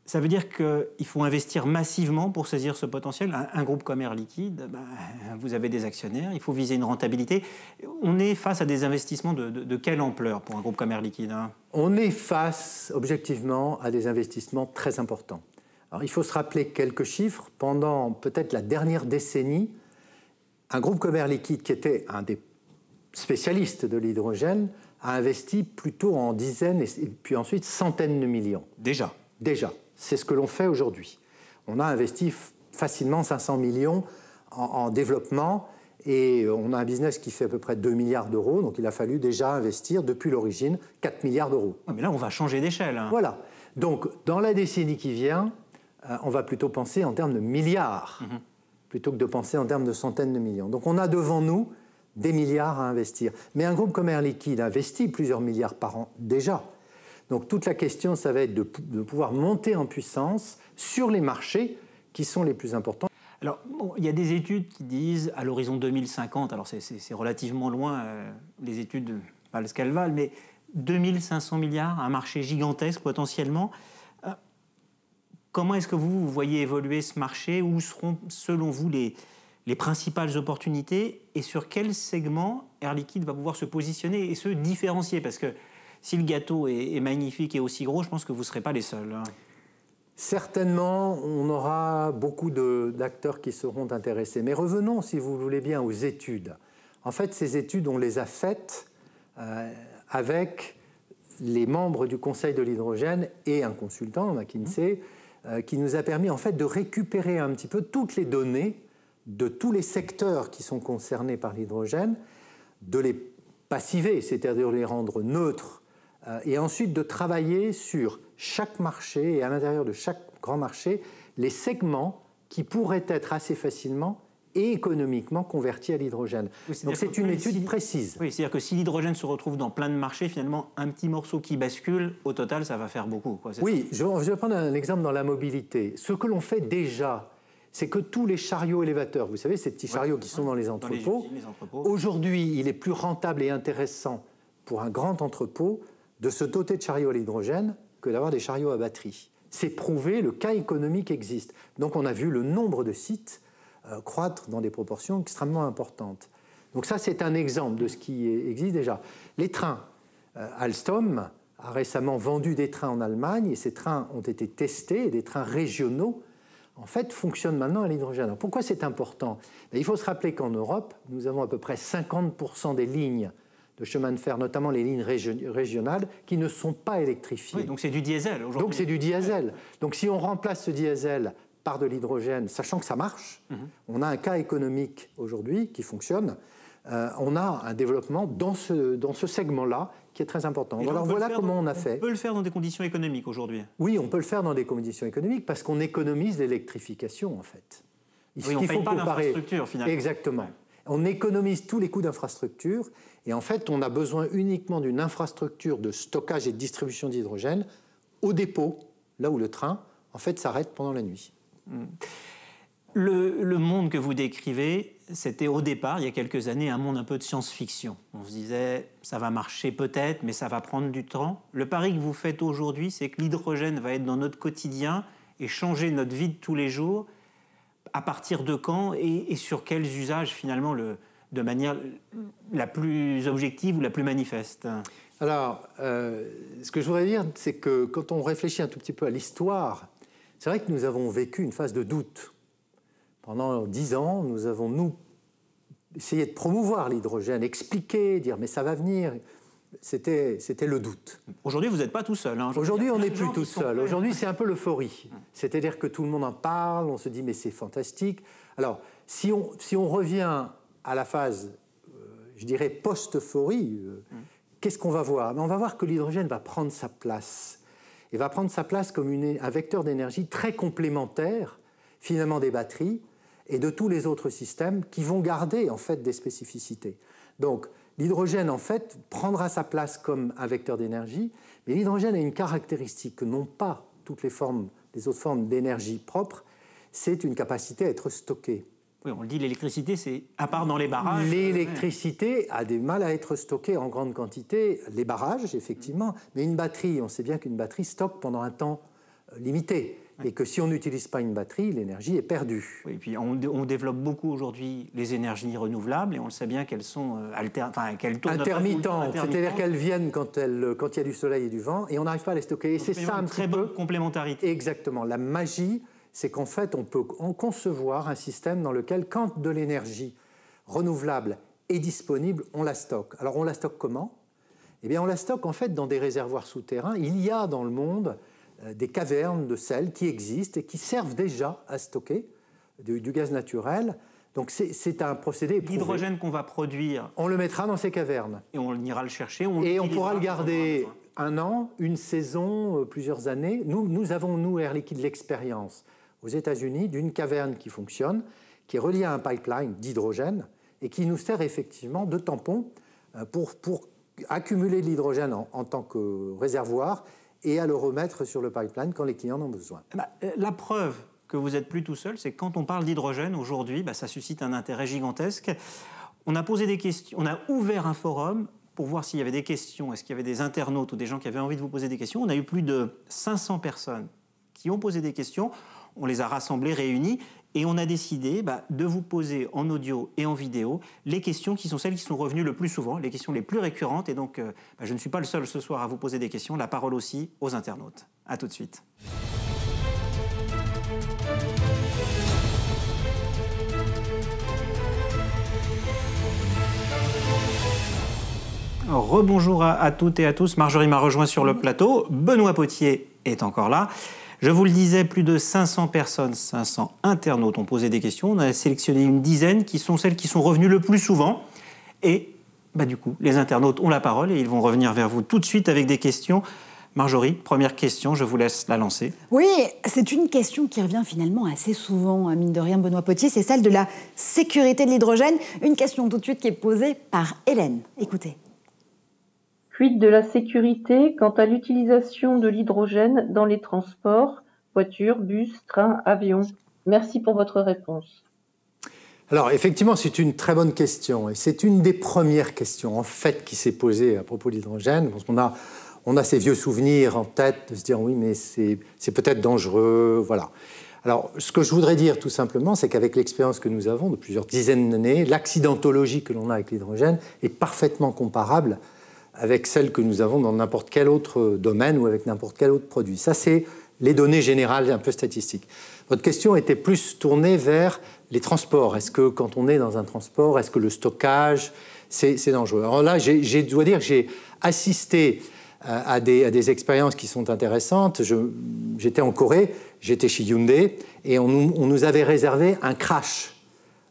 Ça veut dire qu'il faut investir massivement pour saisir ce potentiel. Un, groupe comme Air Liquide, ben, vous avez des actionnaires, il faut viser une rentabilité. On est face à des investissements de, quelle ampleur pour un groupe comme Air Liquide hein? On est face, objectivement, à des investissements très importants. Alors, il faut se rappeler quelques chiffres. Pendant peut-être la dernière décennie, un groupe comme Air Liquide, qui était un des spécialistes de l'hydrogène, a investi plutôt en dizaines et puis ensuite centaines de millions. Déjà? Déjà. C'est ce que l'on fait aujourd'hui. On a investi facilement 500 millions en, développement et on a un business qui fait à peu près 2 milliards d'euros, donc il a fallu déjà investir depuis l'origine 4 milliards d'euros. mais là, on va changer d'échelle. Hein. Voilà. Donc, dans la décennie qui vient, euh, on va plutôt penser en termes de milliards, mhm. plutôt que de penser en termes de centaines de millions. Donc, on a devant nous des milliards à investir. Mais un groupe comme Air Liquide investit plusieurs milliards par an déjà. Donc toute la question, ça va être de, pouvoir monter en puissance sur les marchés qui sont les plus importants. Alors, il y a des études qui disent à l'horizon 2050, alors c'est relativement loin, euh, les études valent ce qu'elles valent, mais 2500 milliards, un marché gigantesque potentiellement. Euh, comment est-ce que vous, voyez évoluer ce marché? Où seront, selon vous, les, les principales opportunités? Et sur quel segment Air Liquide va pouvoir se positionner et se différencier? Parce que si le gâteau est, magnifique et aussi gros, je pense que vous ne serez pas les seuls. Hein. Certainement, on aura beaucoup d'acteurs qui seront intéressés. Mais revenons, si vous voulez bien, aux études. En fait, ces études, on les a faites euh, avec les membres du Conseil de l'hydrogène et un consultant, McKinsey, euh, qui nous a permis en fait de récupérer un petit peu toutes les données de tous les secteurs qui sont concernés par l'hydrogène, de les passiver, c'est-à-dire les rendre neutres et ensuite de travailler sur chaque marché et à l'intérieur de chaque grand marché les segments qui pourraient être assez facilement et économiquement converti à l'hydrogène. Donc c'est une étude précise. Oui, c'est-à-dire que si l'hydrogène se retrouve dans plein de marchés, finalement, un petit morceau qui bascule, au total, ça va faire beaucoup. Quoi, oui, je, je vais prendre un exemple dans la mobilité. Ce que l'on fait déjà, c'est que tous les chariots élévateurs, vous savez, ces petits chariots qui sont dans les entrepôts, aujourd'hui, il est plus rentable et intéressant pour un grand entrepôt de se doter de chariots à l'hydrogène que d'avoir des chariots à batterie. C'est prouvé, le cas économique existe. Donc on a vu le nombre de sites euh, croître dans des proportions extrêmement importantes. Donc ça, c'est un exemple de ce qui existe déjà. Les trains, euh, Alstom a récemment vendu des trains en Allemagne et ces trains ont été testés, des trains régionaux, en fait, fonctionnent maintenant à l'hydrogène. pourquoi c'est important? Ben, Il faut se rappeler qu'en Europe, nous avons à peu près 50% des lignes de chemin de fer, notamment les lignes régionales, qui ne sont pas électrifiées. donc c'est du diesel aujourd'hui. Donc c'est du diesel. Donc si on remplace ce diesel par de l'hydrogène, sachant que ça marche, mhm. on a un cas économique aujourd'hui qui fonctionne. Euh, on a un développement dans ce, dans ce segment-là qui est très important. Alors voilà comment on a fait. On peut le faire dans des conditions économiques aujourd'hui Oui, on peut le faire dans des conditions économiques parce qu'on économise l'électrification en fait. oui, on ne paye pas d'infrastructure finalement. Exactement. On économise tous les coûts d'infrastructure et en fait on a besoin uniquement d'une infrastructure de stockage et de distribution d'hydrogène au dépôt, là où le train en fait s'arrête pendant la nuit. Le, monde que vous décrivez, c'était au départ, il y a quelques années, un monde un peu de science-fiction. On se disait, ça va marcher peut-être, mais ça va prendre du temps. Le pari que vous faites aujourd'hui, c'est que l'hydrogène va être dans notre quotidien et changer notre vie de tous les jours. À partir de quand et, sur quels usages, finalement, le, de manière la plus objective ou la plus manifeste? Alors, euh, ce que je voudrais dire, c'est que quand on réfléchit un tout petit peu à l'histoire c'est vrai que nous avons vécu une phase de doute. Pendant dix ans, nous avons, nous, essayé de promouvoir l'hydrogène, expliquer, dire mais ça va venir. C'était, le doute. Aujourd'hui, vous n'êtes pas tout seul. Hein. Aujourd'hui, on n'est plus tout seul. Aujourd'hui, c'est un peu l'euphorie. C'est-à-dire que tout le monde en parle, on se dit mais c'est fantastique. Alors, si on, si on revient à la phase, euh, je dirais, post-euphorie, euh, mm. qu'est-ce qu'on va voir? On va voir que l'hydrogène va prendre sa place et va prendre sa place comme un vecteur d'énergie très complémentaire finalement des batteries et de tous les autres systèmes qui vont garder en fait des spécificités. Donc l'hydrogène en fait prendra sa place comme un vecteur d'énergie, mais l'hydrogène a une caractéristique que n'ont pas toutes les formes, les autres formes d'énergie propre, c'est une capacité à être stockée. Oui, on le dit, l'électricité, c'est à part dans les barrages. L'électricité a des mal à être stockée en grande quantité. Les barrages, effectivement, mais une batterie, on sait bien qu'une batterie stocke pendant un temps euh, limité. Et que si on n'utilise pas une batterie, l'énergie est perdue. Oui, et puis on, développe beaucoup aujourd'hui les énergies renouvelables et on le sait bien qu'elles sont euh, alter, enfin, qu'elles intermittentes. C'est-à-dire qu'elles viennent quand, il y a du soleil et du vent et on n'arrive pas à les stocker. Et c'est ça un très bonne complémentarité. Exactement. La magie c'est qu'en fait, on peut en concevoir un système dans lequel, quand de l'énergie renouvelable est disponible, on la stocke. Alors, on la stocke comment? Eh bien, on la stocke en fait dans des réservoirs souterrains. Il y a dans le monde des cavernes de sel qui existent et qui servent déjà à stocker du, gaz naturel. Donc c'est un procédé L'hydrogène qu'on va produire... On le mettra dans ces cavernes. Et on ira le chercher. et on pourra le garder un an, une saison, euh, plusieurs années. Nous, nous avons, nous, Air Liquide, l'expérience aux États-Unis d'une caverne qui fonctionne, qui est reliée à un pipeline d'hydrogène et qui nous sert effectivement de tampon euh, pour, pour accumuler de l'hydrogène en, tant que réservoir et à le remettre sur le pipeline quand les clients en ont besoin. Eh ben, euh, la preuve que vous n'êtes plus tout seul, c'est que quand on parle d'hydrogène aujourd'hui, bah, ça suscite un intérêt gigantesque. On a posé des questions, on a ouvert un forum pour voir s'il y avait des questions, est-ce qu'il y avait des internautes ou des gens qui avaient envie de vous poser des questions? On a eu plus de 500 personnes qui ont posé des questions on les a rassemblés, réunis, et on a décidé bah, de vous poser en audio et en vidéo les questions qui sont celles qui sont revenues le plus souvent, les questions les plus récurrentes. Et donc, euh, bah, je ne suis pas le seul ce soir à vous poser des questions, la parole aussi aux internautes. A tout de suite. Rebonjour à, à toutes et à tous. Marjorie m'a rejoint sur le plateau. Benoît Potier est encore là. Je vous le disais, plus de 500 personnes, 500 internautes ont posé des questions. On a sélectionné une dizaine qui sont celles qui sont revenues le plus souvent. Et bah, du coup, les internautes ont la parole et ils vont revenir vers vous tout de suite avec des questions Marjorie, première question, je vous laisse la lancer. Oui, c'est une question qui revient finalement assez souvent, hein, mine de rien, Benoît Potier, c'est celle de la sécurité de l'hydrogène. Une question tout de suite qui est posée par Hélène. Écoutez. Quid de la sécurité quant à l'utilisation de l'hydrogène dans les transports, voitures, bus, trains, avions Merci pour votre réponse. Alors effectivement, c'est une très bonne question et c'est une des premières questions en fait qui s'est posée à propos de l'hydrogène parce qu'on a on a ces vieux souvenirs en tête de se dire oui mais c'est peut-être dangereux, voilà. Alors ce que je voudrais dire tout simplement, c'est qu'avec l'expérience que nous avons de plusieurs dizaines d'années, l'accidentologie que l'on a avec l'hydrogène est parfaitement comparable avec celle que nous avons dans n'importe quel autre domaine ou avec n'importe quel autre produit. Ça c'est les données générales un peu statistiques. Votre question était plus tournée vers les transports. Est-ce que quand on est dans un transport, est-ce que le stockage, c'est dangereux? Alors là, je dois dire que j'ai assisté euh, à des, expériences qui sont intéressantes. J'étais en Corée, j'étais chez Hyundai, et on, nous avait réservé un crash,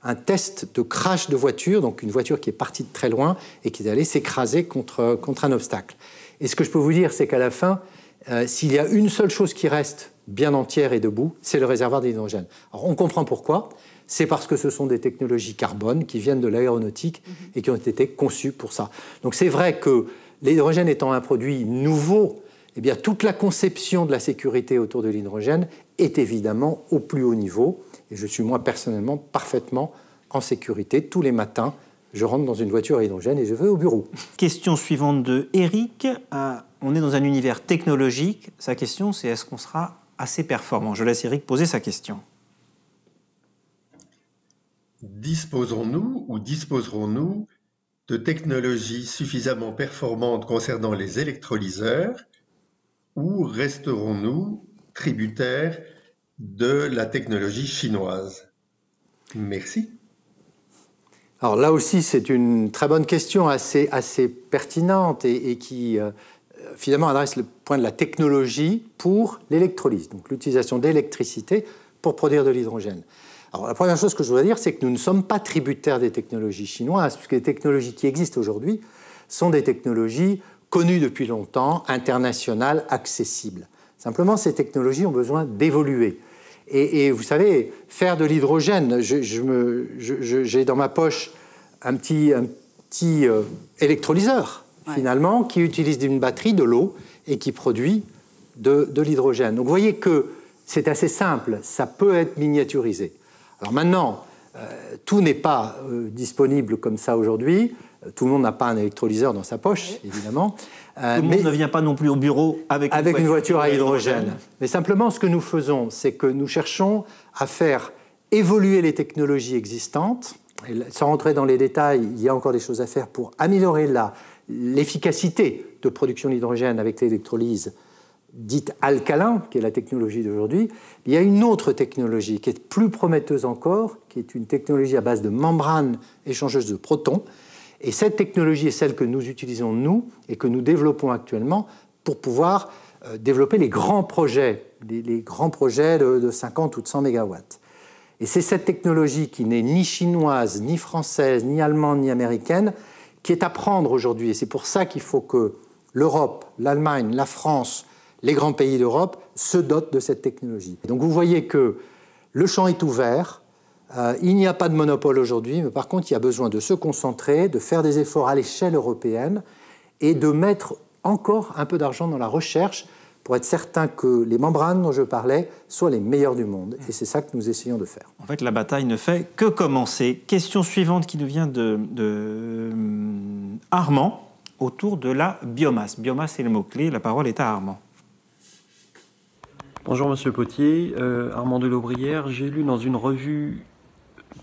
un test de crash de voiture, donc une voiture qui est partie de très loin et qui est allée s'écraser contre, contre un obstacle. Et ce que je peux vous dire, c'est qu'à la fin, euh, s'il y a une seule chose qui reste bien entière et debout, c'est le réservoir d'hydrogène. Alors on comprend pourquoi. C'est parce que ce sont des technologies carbone qui viennent de l'aéronautique mhm. et qui ont été conçues pour ça. Donc c'est vrai que l'hydrogène étant un produit nouveau, eh bien toute la conception de la sécurité autour de l'hydrogène est évidemment au plus haut niveau. Et je suis moi personnellement parfaitement en sécurité tous les matins. Je rentre dans une voiture à hydrogène et je vais au bureau. Question suivante de Eric. Euh, on est dans un univers technologique. Sa question, c'est est-ce qu'on sera assez performant? Je laisse Eric poser sa question. Disposons-nous ou disposerons-nous de technologies suffisamment performantes concernant les électrolyseurs ou resterons-nous tributaires de la technologie chinoise Merci. Alors là aussi, c'est une très bonne question, assez, assez pertinente et, qui euh, finalement adresse le point de la technologie pour l'électrolyse, donc l'utilisation d'électricité pour produire de l'hydrogène. Alors la première chose que je voudrais dire, c'est que nous ne sommes pas tributaires des technologies chinoises, puisque les technologies qui existent aujourd'hui sont des technologies connues depuis longtemps, internationales, accessibles. Simplement, ces technologies ont besoin d'évoluer. Et, vous savez, faire de l'hydrogène, j'ai dans ma poche un petit, un petit euh, électrolyseur finalement, qui utilise une batterie, de l'eau, et qui produit de, l'hydrogène. Donc vous voyez que c'est assez simple, ça peut être miniaturisé. Alors maintenant, euh, tout n'est pas euh, disponible comme ça aujourd'hui. Tout le monde n'a pas un électrolyseur dans sa poche, évidemment. Tout le monde ne vient pas non plus au bureau avec, avec une, voiture, à hydrogène. Mais simplement, ce que nous faisons, c'est que nous cherchons à faire évoluer les technologies existantes. Et sans rentrer dans les détails, il y a encore des choses à faire pour améliorer l'efficacité de production d'hydrogène avec l'électrolyse dite alcalin, qui est la technologie d'aujourd'hui, il y a une autre technologie qui est plus prometteuse encore, qui est une technologie à base de membranes échangeuses de protons. Et cette technologie est celle que nous utilisons, nous, et que nous développons actuellement pour pouvoir euh, développer les grands projets, les, grands projets de, de, 50 ou de 100 mégawatts. Et c'est cette technologie qui n'est ni chinoise, ni française, ni allemande, ni américaine, qui est à prendre aujourd'hui. Et c'est pour ça qu'il faut que l'Europe, l'Allemagne, la France, les grands pays d'Europe se dotent de cette technologie. Donc vous voyez que le champ est ouvert, euh, il n'y a pas de monopole aujourd'hui, mais par contre il y a besoin de se concentrer, de faire des efforts à l'échelle européenne et de mettre encore un peu d'argent dans la recherche pour être certain que les membranes dont je parlais soient les meilleures du monde. Et c'est ça que nous essayons de faire. En fait, la bataille ne fait que commencer. Question suivante qui nous vient de, euh, Armand autour de la biomasse. Biomasse est le mot-clé. La parole est à Armand. Bonjour Monsieur Potier, euh, Armand de l'Aubrière. J'ai lu dans une revue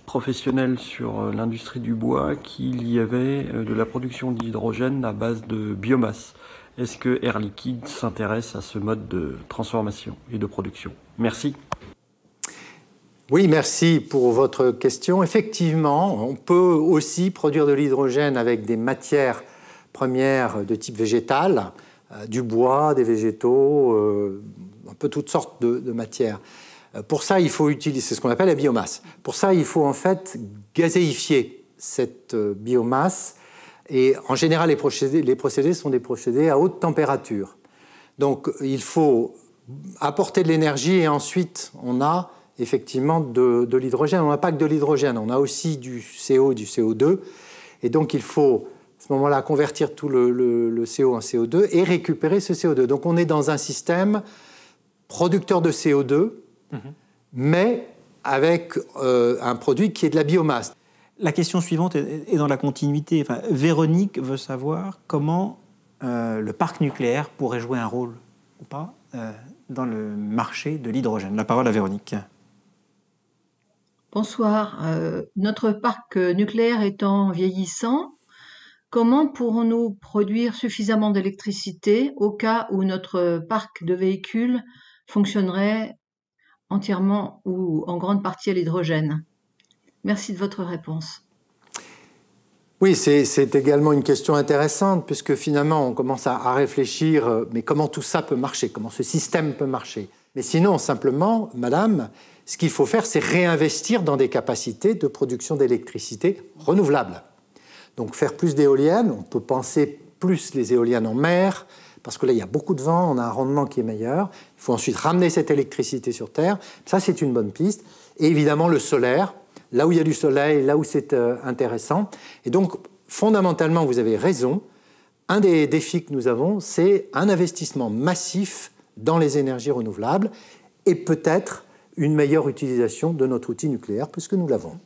professionnelle sur euh, l'industrie du bois qu'il y avait de la production d'hydrogène à base de biomasse. Est-ce que Air Liquide s'intéresse à ce mode de transformation et de production? Merci. Oui, merci pour votre question. Effectivement, on peut aussi produire de l'hydrogène avec des matières premières de type végétal, euh, du bois, des végétaux, euh, un peu toutes sortes de, de matières. Euh, pour ça, il faut utiliser ce qu'on appelle la biomasse. Pour ça, il faut en fait gazéifier cette biomasse et en général, les procédés, sont des procédés à haute température. Donc il faut apporter de l'énergie et ensuite on a effectivement de, l'hydrogène. On n'a pas que de l'hydrogène, on a aussi du CO, du CO2. Et donc il faut à ce moment-là convertir tout le, CO en CO2 et récupérer ce CO2. Donc on est dans un système producteur de CO2, mhm. mais avec euh, un produit qui est de la biomasse. La question suivante est dans la continuité. Enfin, Véronique veut savoir comment euh, le parc nucléaire pourrait jouer un rôle ou pas euh, dans le marché de l'hydrogène. La parole à Véronique. Bonsoir. Euh, notre parc nucléaire étant vieillissant, comment pourrons-nous produire suffisamment d'électricité au cas où notre parc de véhicules fonctionnerait entièrement ou en grande partie à l'hydrogène Merci de votre réponse. Oui, c'est également une question intéressante, puisque finalement, on commence à, réfléchir, euh, mais comment tout ça peut marcher, comment ce système peut marcher? Mais sinon, simplement, Madame, ce qu'il faut faire, c'est réinvestir dans des capacités de production d'électricité renouvelables. Donc faire plus d'éoliennes, on peut penser plus les éoliennes en mer, parce que là, il y a beaucoup de vent, on a un rendement qui est meilleur. Il faut ensuite ramener cette électricité sur Terre. Ça, c'est une bonne piste. Et évidemment, le solaire, là où il y a du soleil, là où c'est euh, intéressant. Et donc, fondamentalement, vous avez raison. Un des défis que nous avons, c'est un investissement massif dans les énergies renouvelables et peut-être une meilleure utilisation de notre outil nucléaire, puisque nous l'avons.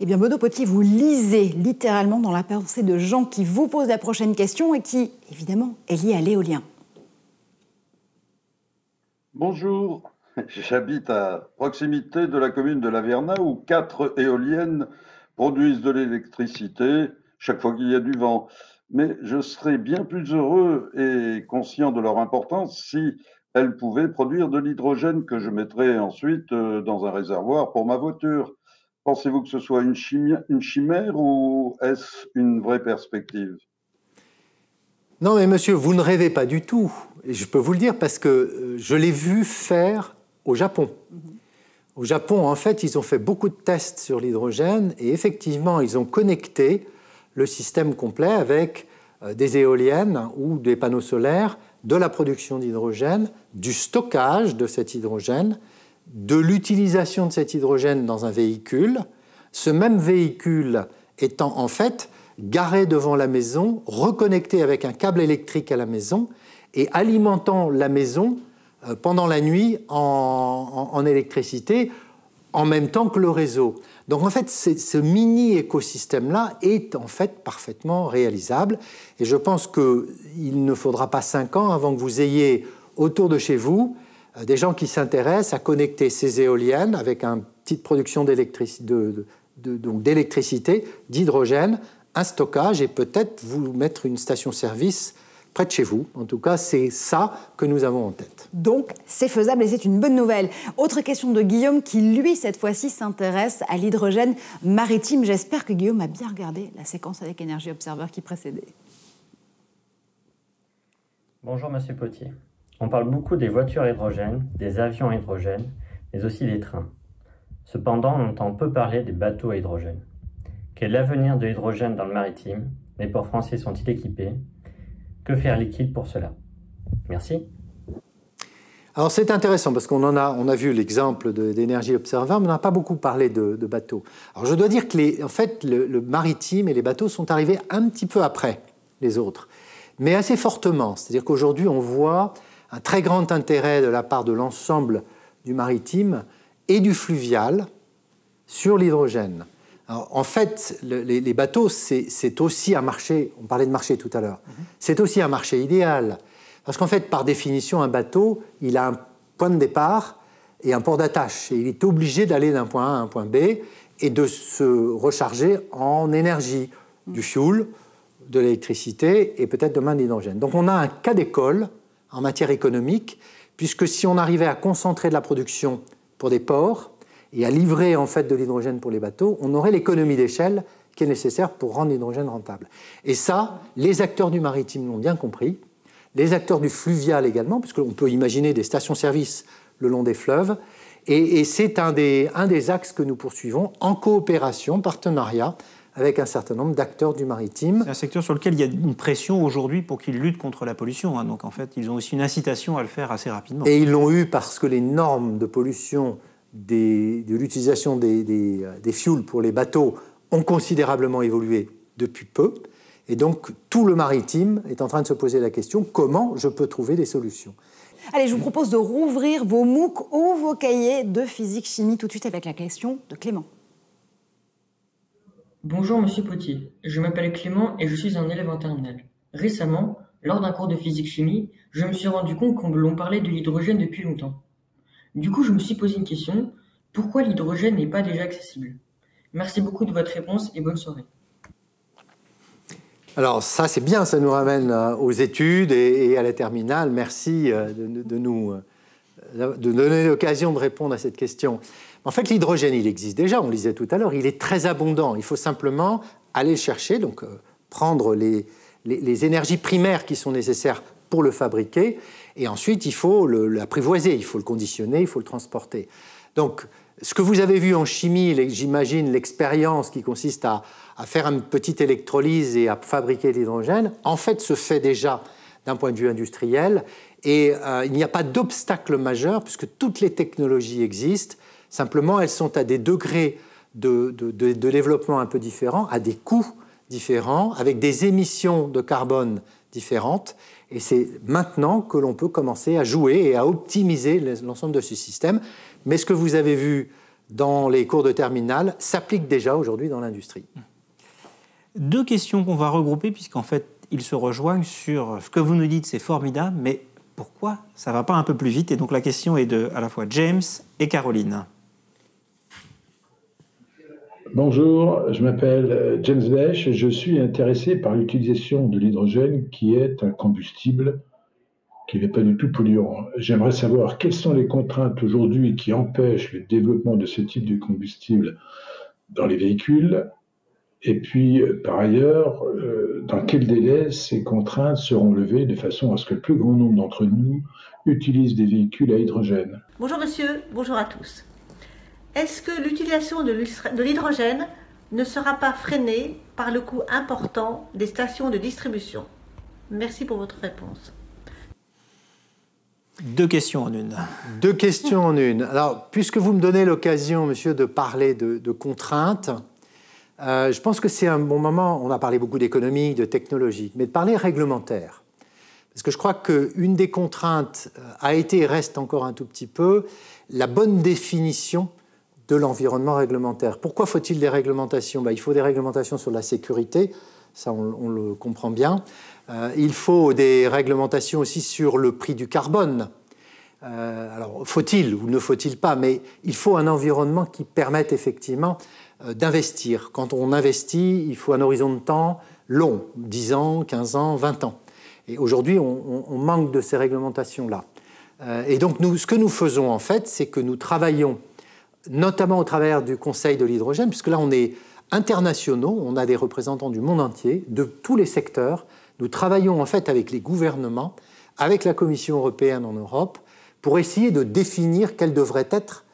Eh bien, Bodo Potier, vous lisez littéralement dans la pensée de gens qui vous posent la prochaine question et qui, évidemment, est liée à l'éolien. Bonjour, j'habite à proximité de la commune de La Verna où quatre éoliennes produisent de l'électricité chaque fois qu'il y a du vent. Mais je serais bien plus heureux et conscient de leur importance si elle pouvait produire de l'hydrogène que je mettrais ensuite euh, dans un réservoir pour ma voiture. Pensez-vous que ce soit une, chimère ou est-ce une vraie perspective? Non, mais monsieur, vous ne rêvez pas du tout. Et je peux vous le dire parce que euh, je l'ai vu faire au Japon. Au Japon, en fait, ils ont fait beaucoup de tests sur l'hydrogène et effectivement, ils ont connecté le système complet avec euh, des éoliennes ou des panneaux solaires de la production d'hydrogène, du stockage de cet hydrogène, de l'utilisation de cet hydrogène dans un véhicule, ce même véhicule étant en fait garé devant la maison, reconnecté avec un câble électrique à la maison et alimentant la maison euh, pendant la nuit en, électricité en même temps que le réseau. Donc en fait, ce mini écosystème-là est en fait parfaitement réalisable. Et je pense qu'il ne faudra pas cinq ans avant que vous ayez autour de chez vous des gens qui s'intéressent à connecter ces éoliennes avec une petite production d'électricité, d'hydrogène, un stockage et peut-être vous mettre une station-service près de chez vous. En tout cas, c'est ça que nous avons en tête. Donc, c'est faisable et c'est une bonne nouvelle. Autre question de Guillaume qui, lui, cette fois-ci, s'intéresse à l'hydrogène maritime. J'espère que Guillaume a bien regardé la séquence avec Energy Observer qui précédait. Bonjour, monsieur Potier. On parle beaucoup des voitures à hydrogène, des avions à hydrogène, mais aussi des trains. Cependant, on entend peu parler des bateaux à hydrogène. Quel est l'avenir de l'hydrogène dans le maritime? Les ports français sont-ils équipés? Que faire liquide pour cela? Merci. Alors c'est intéressant parce qu'on a, a vu l'exemple d'énergie Observer, mais on n'a pas beaucoup parlé de, bateaux. Alors je dois dire que les, en fait, le, maritime et les bateaux sont arrivés un petit peu après les autres, mais assez fortement. C'est-à-dire qu'aujourd'hui on voit un très grand intérêt de la part de l'ensemble du maritime et du fluvial sur l'hydrogène en fait, les, bateaux, c'est aussi un marché, on parlait de marché tout à l'heure, mhm. c'est aussi un marché idéal. Parce qu'en fait, par définition, un bateau, il a un point de départ et un port d'attache. Et il est obligé d'aller d'un point A à un point B et de se recharger en énergie, mhm. du fuel, de l'électricité et peut-être demain de l'hydrogène. Donc on a un cas d'école en matière économique, puisque si on arrivait à concentrer de la production pour des ports, et à livrer en fait de l'hydrogène pour les bateaux, on aurait l'économie d'échelle qui est nécessaire pour rendre l'hydrogène rentable. Et ça, les acteurs du maritime l'ont bien compris, les acteurs du fluvial également, puisqu'on peut imaginer des stations-service le long des fleuves, et, c'est un des, un des axes que nous poursuivons en coopération, partenariat avec un certain nombre d'acteurs du maritime. C'est un secteur sur lequel il y a une pression aujourd'hui pour qu'ils luttent contre la pollution. hein. Donc en fait, ils ont aussi une incitation à le faire assez rapidement. Et ils l'ont eu parce que les normes de pollution des- de l'utilisation des, des, euh, des fuels pour les bateaux ont considérablement évolué depuis peu. Et donc tout le maritime est en train de se poser la question comment je peux trouver des solutions? Allez, je vous propose de rouvrir vos MOOC ou vos cahiers de physique-chimie tout de suite avec la question de Clément. Bonjour Monsieur Potier, je m'appelle Clément et je suis un élève en terminale. Récemment, lors d'un cours de physique-chimie, je me suis rendu compte qu'on l'on parlait de l'hydrogène depuis longtemps. Du coup, je me suis posé une question, pourquoi l'hydrogène n'est pas déjà accessible? Merci beaucoup de votre réponse et bonne soirée. Alors ça, c'est bien, ça nous ramène euh, aux études et, à la terminale. Merci euh, de, de nous euh, de donner l'occasion de répondre à cette question. En fait, l'hydrogène, il existe déjà, on le disait tout à l'heure, il est très abondant. Il faut simplement aller le chercher, donc euh, prendre les, énergies primaires qui sont nécessaires pour le fabriquer, et ensuite il faut l'apprivoiser, il faut le conditionner, il faut le transporter. Donc, ce que vous avez vu en chimie, j'imagine l'expérience qui consiste à, faire une petite électrolyse et à fabriquer l'hydrogène, en fait se fait déjà d'un point de vue industriel. Et euh, il n'y a pas d'obstacle majeur puisque toutes les technologies existent. Simplement, elles sont à des degrés de, développement un peu différents, à des coûts différents, avec des émissions de carbone différentes. Et c'est maintenant que l'on peut commencer à jouer et à optimiser l'ensemble de ce système. Mais ce que vous avez vu dans les cours de terminale s'applique déjà aujourd'hui dans l'industrie. Deux questions qu'on va regrouper, puisqu'en fait, ils se rejoignent sur ce que vous nous dites, c'est formidable, mais pourquoi ça va pas un peu plus vite? Et donc la question est de à la fois James et Caroline. Bonjour, je m'appelle euh, James Besch et je suis intéressé par l'utilisation de l'hydrogène qui est un combustible qui n'est pas du tout polluant. J'aimerais savoir quelles sont les contraintes aujourd'hui qui empêchent le développement de ce type de combustible dans les véhicules et puis euh, par ailleurs, euh, dans quel délai ces contraintes seront levées de façon à ce que le plus grand nombre d'entre nous utilisent des véhicules à hydrogène? Bonjour monsieur, bonjour à tous. Est-ce que l'utilisation de l'hydr- de l'hydrogène ne sera pas freinée par le coût important des stations de distribution? Merci pour votre réponse. Deux questions en une. Deux questions en une. Alors, puisque vous me donnez l'occasion, monsieur, de parler de, de contraintes, euh, je pense que c'est un bon moment, on a parlé beaucoup d'économie, de technologie, mais de parler réglementaire. Parce que je crois qu'une des contraintes euh, a été et reste encore un tout petit peu la bonne définition de l'environnement réglementaire. Pourquoi faut-il des réglementations? Ben, Il faut des réglementations sur la sécurité, ça on, le comprend bien. Euh, il faut des réglementations aussi sur le prix du carbone. Euh, alors, faut-il ou ne faut-il pas, mais il faut un environnement qui permette effectivement euh, d'investir. Quand on investit, il faut un horizon de temps long, 10 ans, 15 ans, 20 ans. Et aujourd'hui, on, on- manque de ces réglementations-là. Et donc, nous, ce que nous faisons, en fait, c'est que nous travaillons, notamment au travers du Conseil de l'hydrogène, puisque là, on est internationaux, on a des représentants du monde entier, de tous les secteurs. Nous travaillons, en fait, avec les gouvernements, avec la Commission européenne en Europe, pour essayer de définir quelles devraient être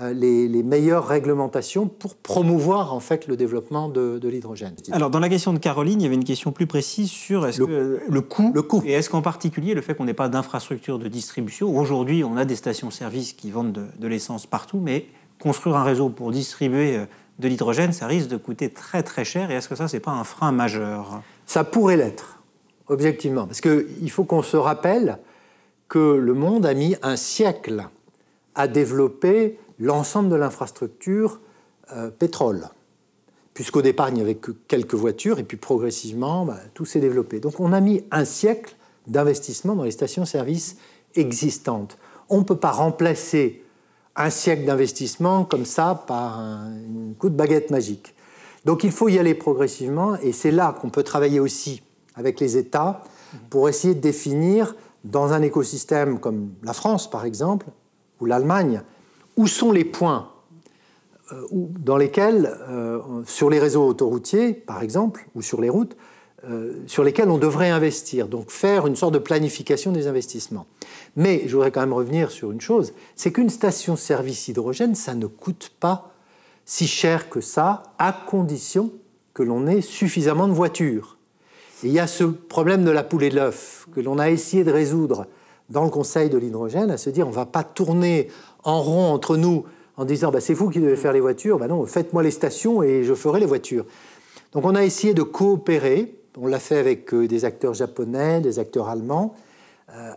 euh, les, les meilleures réglementations pour promouvoir en fait le développement de, de l'hydrogène. Alors, dans la question de Caroline, il y avait une question plus précise sur est-ce que le coût, et est-ce qu'en particulier le fait qu'on n'ait pas d'infrastructure de distribution. Aujourd'hui, on a des stations-service qui vendent de, de l'essence partout, mais construire un réseau pour distribuer euh, de l'hydrogène, ça risque de coûter très très cher. Et est-ce que ça, c'est pas un frein majeur? Ça pourrait l'être, objectivement, parce qu'il faut qu'on se rappelle que le monde a mis un siècle à développer l'ensemble de l'infrastructure euh, pétrole, puisqu'au départ il n'y avait que quelques voitures, et puis progressivement bah, tout s'est développé. Donc on a mis un siècle d'investissement dans les stations-service existantes. On ne peut pas remplacer un siècle d'investissement comme ça par un, coup de baguette magique. Donc il faut y aller progressivement, et c'est là qu'on peut travailler aussi avec les États pour essayer de définir dans un écosystème comme la France par exemple, ou l'Allemagne, où sont les points euh, dans lesquels, euh, sur les réseaux autoroutiers par exemple, ou sur les routes, euh, sur lesquels on devrait investir, donc faire une sorte de planification des investissements. Mais je voudrais quand même revenir sur une chose, c'est qu'une station-service hydrogène, ça ne coûte pas si cher que ça, à condition que l'on ait suffisamment de voitures. Il y a ce problème de la poule et de l'œuf que l'on a essayé de résoudre dans le Conseil de l'hydrogène, à se dire on ne va pas tourner en rond entre nous en disant bah, c'est vous qui devez faire les voitures, bah non, faites-moi les stations et je ferai les voitures. Donc on a essayé de coopérer, on l'a fait avec euh, des acteurs japonais, des acteurs allemands,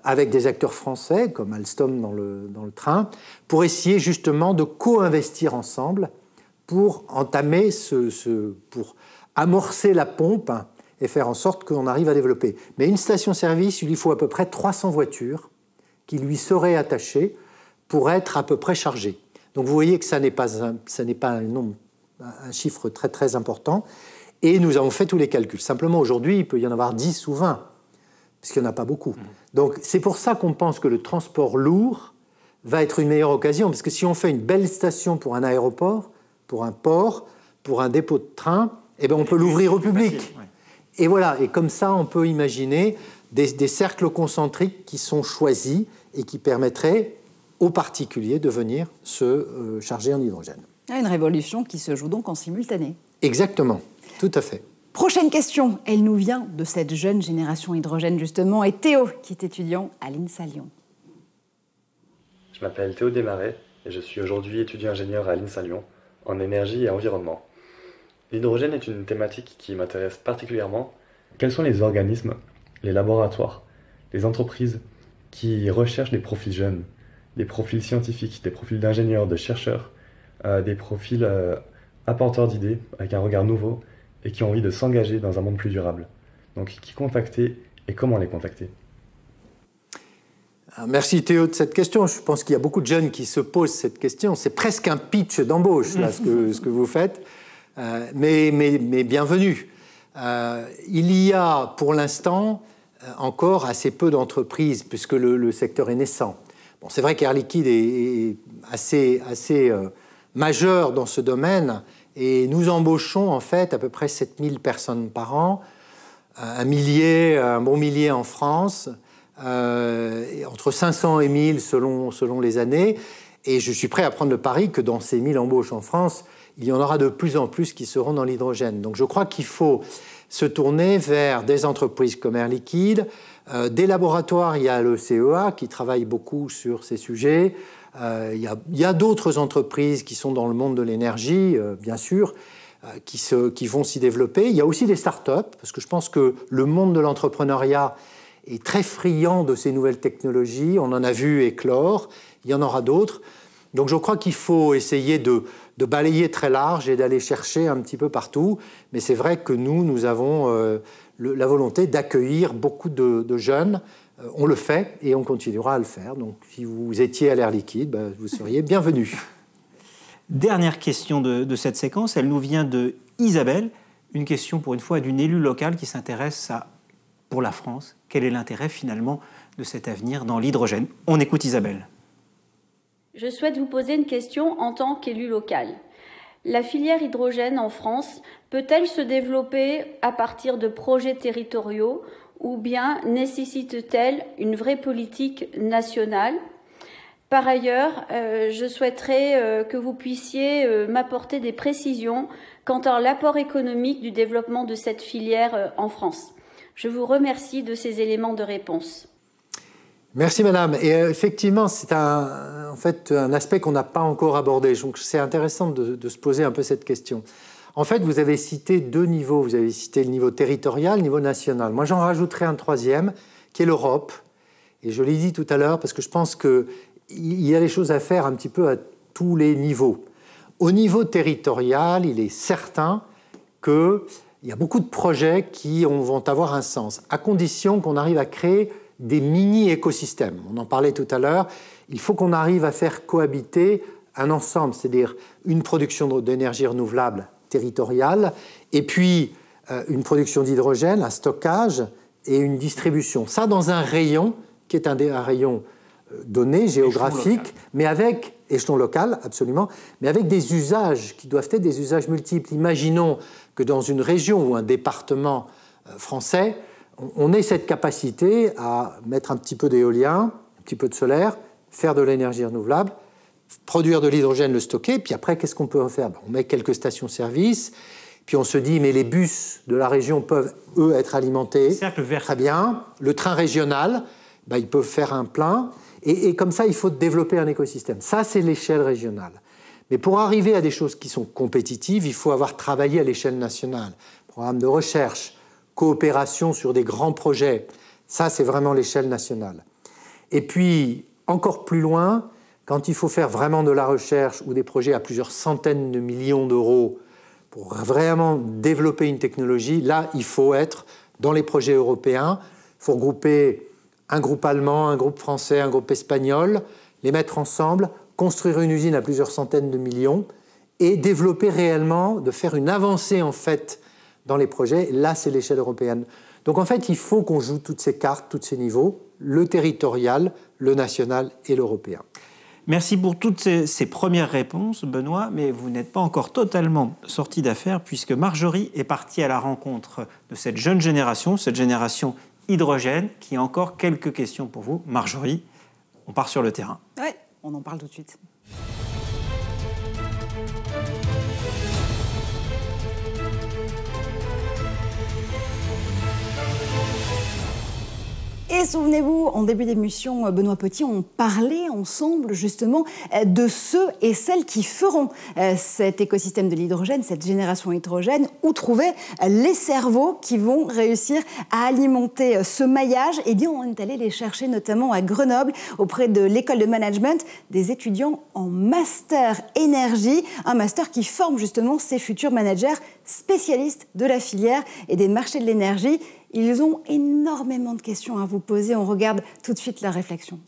avec des acteurs français comme Alstom dans le, train, pour essayer justement de co-investir ensemble pour entamer ce, pour amorcer la pompe et faire en sorte qu'on arrive à développer. Mais une station-service, il lui faut à peu près 300 voitures qui lui seraient attachées pour être à peu près chargées. Donc vous voyez que ça n'est pas, un, ça pas un, nombre, un chiffre très très important. Et nous avons fait tous les calculs. Simplement aujourd'hui, il peut y en avoir 10 ou 20, puisqu'il n'y en a pas beaucoup. Donc c'est pour ça qu'on pense que le transport lourd va être une meilleure occasion, parce que si on fait une belle station pour un aéroport, pour un port, pour un dépôt de train, eh bien on peut l'ouvrir au public. Et voilà, et comme ça, on peut imaginer des, des, cercles concentriques qui sont choisis et qui permettraient aux particuliers de venir se euh, charger en hydrogène. Ah, une révolution qui se joue donc en simultané. Exactement, tout à fait. Prochaine question, elle nous vient de cette jeune génération hydrogène justement, et Théo, qui est étudiant à l'INSA Lyon. Je m'appelle Théo Desmarais et je suis aujourd'hui étudiant ingénieur à l'INSA Lyon en énergie et environnement. L'hydrogène est une thématique qui m'intéresse particulièrement. Quels sont les organismes, les laboratoires, les entreprises qui recherchent des profils jeunes, des profils scientifiques, des profils d'ingénieurs, de chercheurs, euh, des profils euh, apporteurs d'idées avec un regard nouveau et qui ont envie de s'engager dans un monde plus durable. Donc qui contacter et comment les contacter? Merci Théo de cette question. Je pense qu'il y a beaucoup de jeunes qui se posent cette question. C'est presque un pitch d'embauche, là, ce que, vous faites. Euh, mais, bienvenue. Euh, il y a pour l'instant euh, encore assez peu d'entreprises puisque le, secteur est naissant. Bon, c'est vrai qu'Air Liquide est, assez, majeur dans ce domaine et nous embauchons en fait à peu près 7000 personnes par an, un millier, un bon millier en France euh, entre 500 et 1000 selon, selon les années. Et je suis prêt à prendre le pari que dans ces 1000 embauches en France, il y en aura de plus en plus qui seront dans l'hydrogène. Donc je crois qu'il faut se tourner vers des entreprises comme Air Liquide, euh, des laboratoires, il y a le CEA qui travaille beaucoup sur ces sujets, euh, il y a, d'autres entreprises qui sont dans le monde de l'énergie, euh, bien sûr, euh, qui, vont s'y développer. Il y a aussi des startups, parce que je pense que le monde de l'entrepreneuriat est très friand de ces nouvelles technologies. On en a vu éclore, il y en aura d'autres. Donc je crois qu'il faut essayer de, balayer très large et d'aller chercher un petit peu partout. Mais c'est vrai que nous, nous avons euh, la volonté d'accueillir beaucoup de jeunes. Euh, on le fait et on continuera à le faire. Donc si vous étiez à l'air liquide, ben, vous seriez bienvenue. Dernière question de, de, cette séquence, elle nous vient de Isabelle. Une question pour une fois d'une élue locale qui s'intéresse à, pour la France, quel est l'intérêt finalement de cet avenir dans l'hydrogène? On écoute Isabelle. Je souhaite vous poser une question en tant qu'élu local. La filière hydrogène en France peut-elle se développer à partir de projets territoriaux ou bien nécessite-t-elle une vraie politique nationale? Par ailleurs, euh, je souhaiterais euh, que vous puissiez euh, m'apporter des précisions quant à l'apport économique du développement de cette filière en France. Je vous remercie de ces éléments de réponse. Merci Madame. Et effectivement, c'est un, en fait, un aspect qu'on n'a pas encore abordé. Donc c'est intéressant de, se poser un peu cette question. En fait, vous avez cité deux niveaux. Vous avez cité le niveau territorial, le niveau national. Moi, j'en rajouterai un troisième, qui est l'Europe. Et je l'ai dit tout à l'heure parce que je pense qu'il y a des choses à faire un petit peu à tous les niveaux. Au niveau territorial, il est certain qu'il y a beaucoup de projets qui vont avoir un sens, à condition qu'on arrive à créer des mini-écosystèmes. On en parlait tout à l'heure. Il faut qu'on arrive à faire cohabiter un ensemble, c'est-à-dire une production d'énergie renouvelable territoriale, et puis euh, une production d'hydrogène, un stockage et une distribution. Ça dans un rayon qui est un, un rayon euh, donné, géographique, mais avec échelon local, absolument, mais avec des usages qui doivent être des usages multiples. Imaginons que dans une région ou un département euh, français, on ait cette capacité à mettre un petit peu d'éolien, un petit peu de solaire, faire de l'énergie renouvelable, produire de l'hydrogène, le stocker, puis après, qu'est-ce qu'on peut en faire ben, On met quelques stations-service, Puis on se dit, mais les bus de la région peuvent, eux, être alimentés. Très bien. Le train régional, bah, ils peuvent faire un plein. Et, et, comme ça, il faut développer un écosystème. Ça, c'est l'échelle régionale. Mais pour arriver à des choses qui sont compétitives, il faut avoir travaillé à l'échelle nationale. Programme de recherche, coopération sur des grands projets. Ça, c'est vraiment l'échelle nationale. Et puis, encore plus loin, quand il faut faire vraiment de la recherche ou des projets à plusieurs centaines de millions d'euros pour vraiment développer une technologie, là, il faut être dans les projets européens. Il faut regrouper un groupe allemand, un groupe français, un groupe espagnol, les mettre ensemble, construire une usine à plusieurs centaines de millions et développer réellement, de faire une avancée en fait dans les projets. Là, c'est l'échelle européenne. Donc en fait, il faut qu'on joue toutes ces cartes, tous ces niveaux, le territorial, le national et l'européen. Merci pour toutes ces, premières réponses, Benoît, mais vous n'êtes pas encore totalement sorti d'affaire puisque Marjorie est partie à la rencontre de cette jeune génération, cette génération hydrogène, qui a encore quelques questions pour vous. Marjorie, on part sur le terrain. Oui, on en parle tout de suite. Et souvenez-vous, en début d'émission, Benoît Petit, on parlait ensemble justement euh, de ceux et celles qui feront euh, cet écosystème de l'hydrogène, cette génération hydrogène, où trouver euh, les cerveaux qui vont réussir à alimenter ce maillage. Eh bien, on est allé les chercher notamment à Grenoble, auprès de l'école de management, des étudiants en master énergie, un master qui forme justement ces futurs managers spécialistes de la filière et des marchés de l'énergie. Ils ont énormément de questions à vous poser. On regarde tout de suite la réflexion.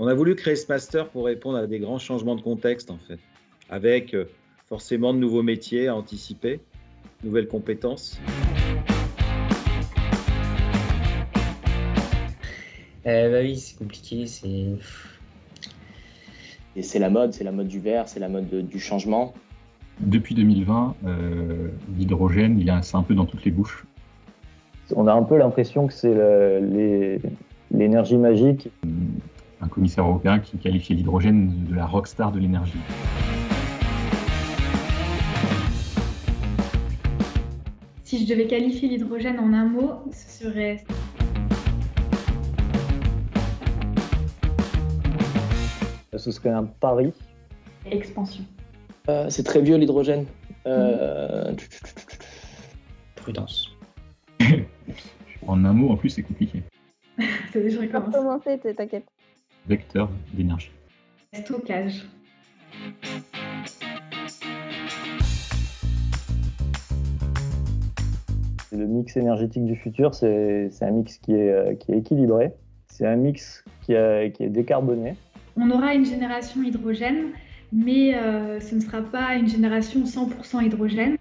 On a voulu créer ce master pour répondre à des grands changements de contexte, en fait, avec euh, forcément de nouveaux métiers à anticiper, nouvelles compétences. Euh, bah oui, c'est compliqué. C'est c'est la mode, c'est la mode du vert, c'est la mode du changement. Depuis 2020, euh, l'hydrogène, il c'est un peu dans toutes les bouches. On a un peu l'impression que c'est l'énergie magique. Un commissaire européen qui qualifiait l'hydrogène de la rockstar de l'énergie. Si je devais qualifier l'hydrogène en un mot, ce serait ce serait un pari. Expansion. Euh, c'est très vieux l'hydrogène. Euh, Prudence. en un mot, en plus, c'est compliqué. c'est déjà commencer, t'inquiète. Vecteur d'énergie. Stockage. Le mix énergétique du futur, c'est un mix qui est, euh, qui est équilibré. C'est un mix qui, qui est décarboné on aura une génération hydrogène, mais euh, ce ne sera pas une génération 100% hydrogène.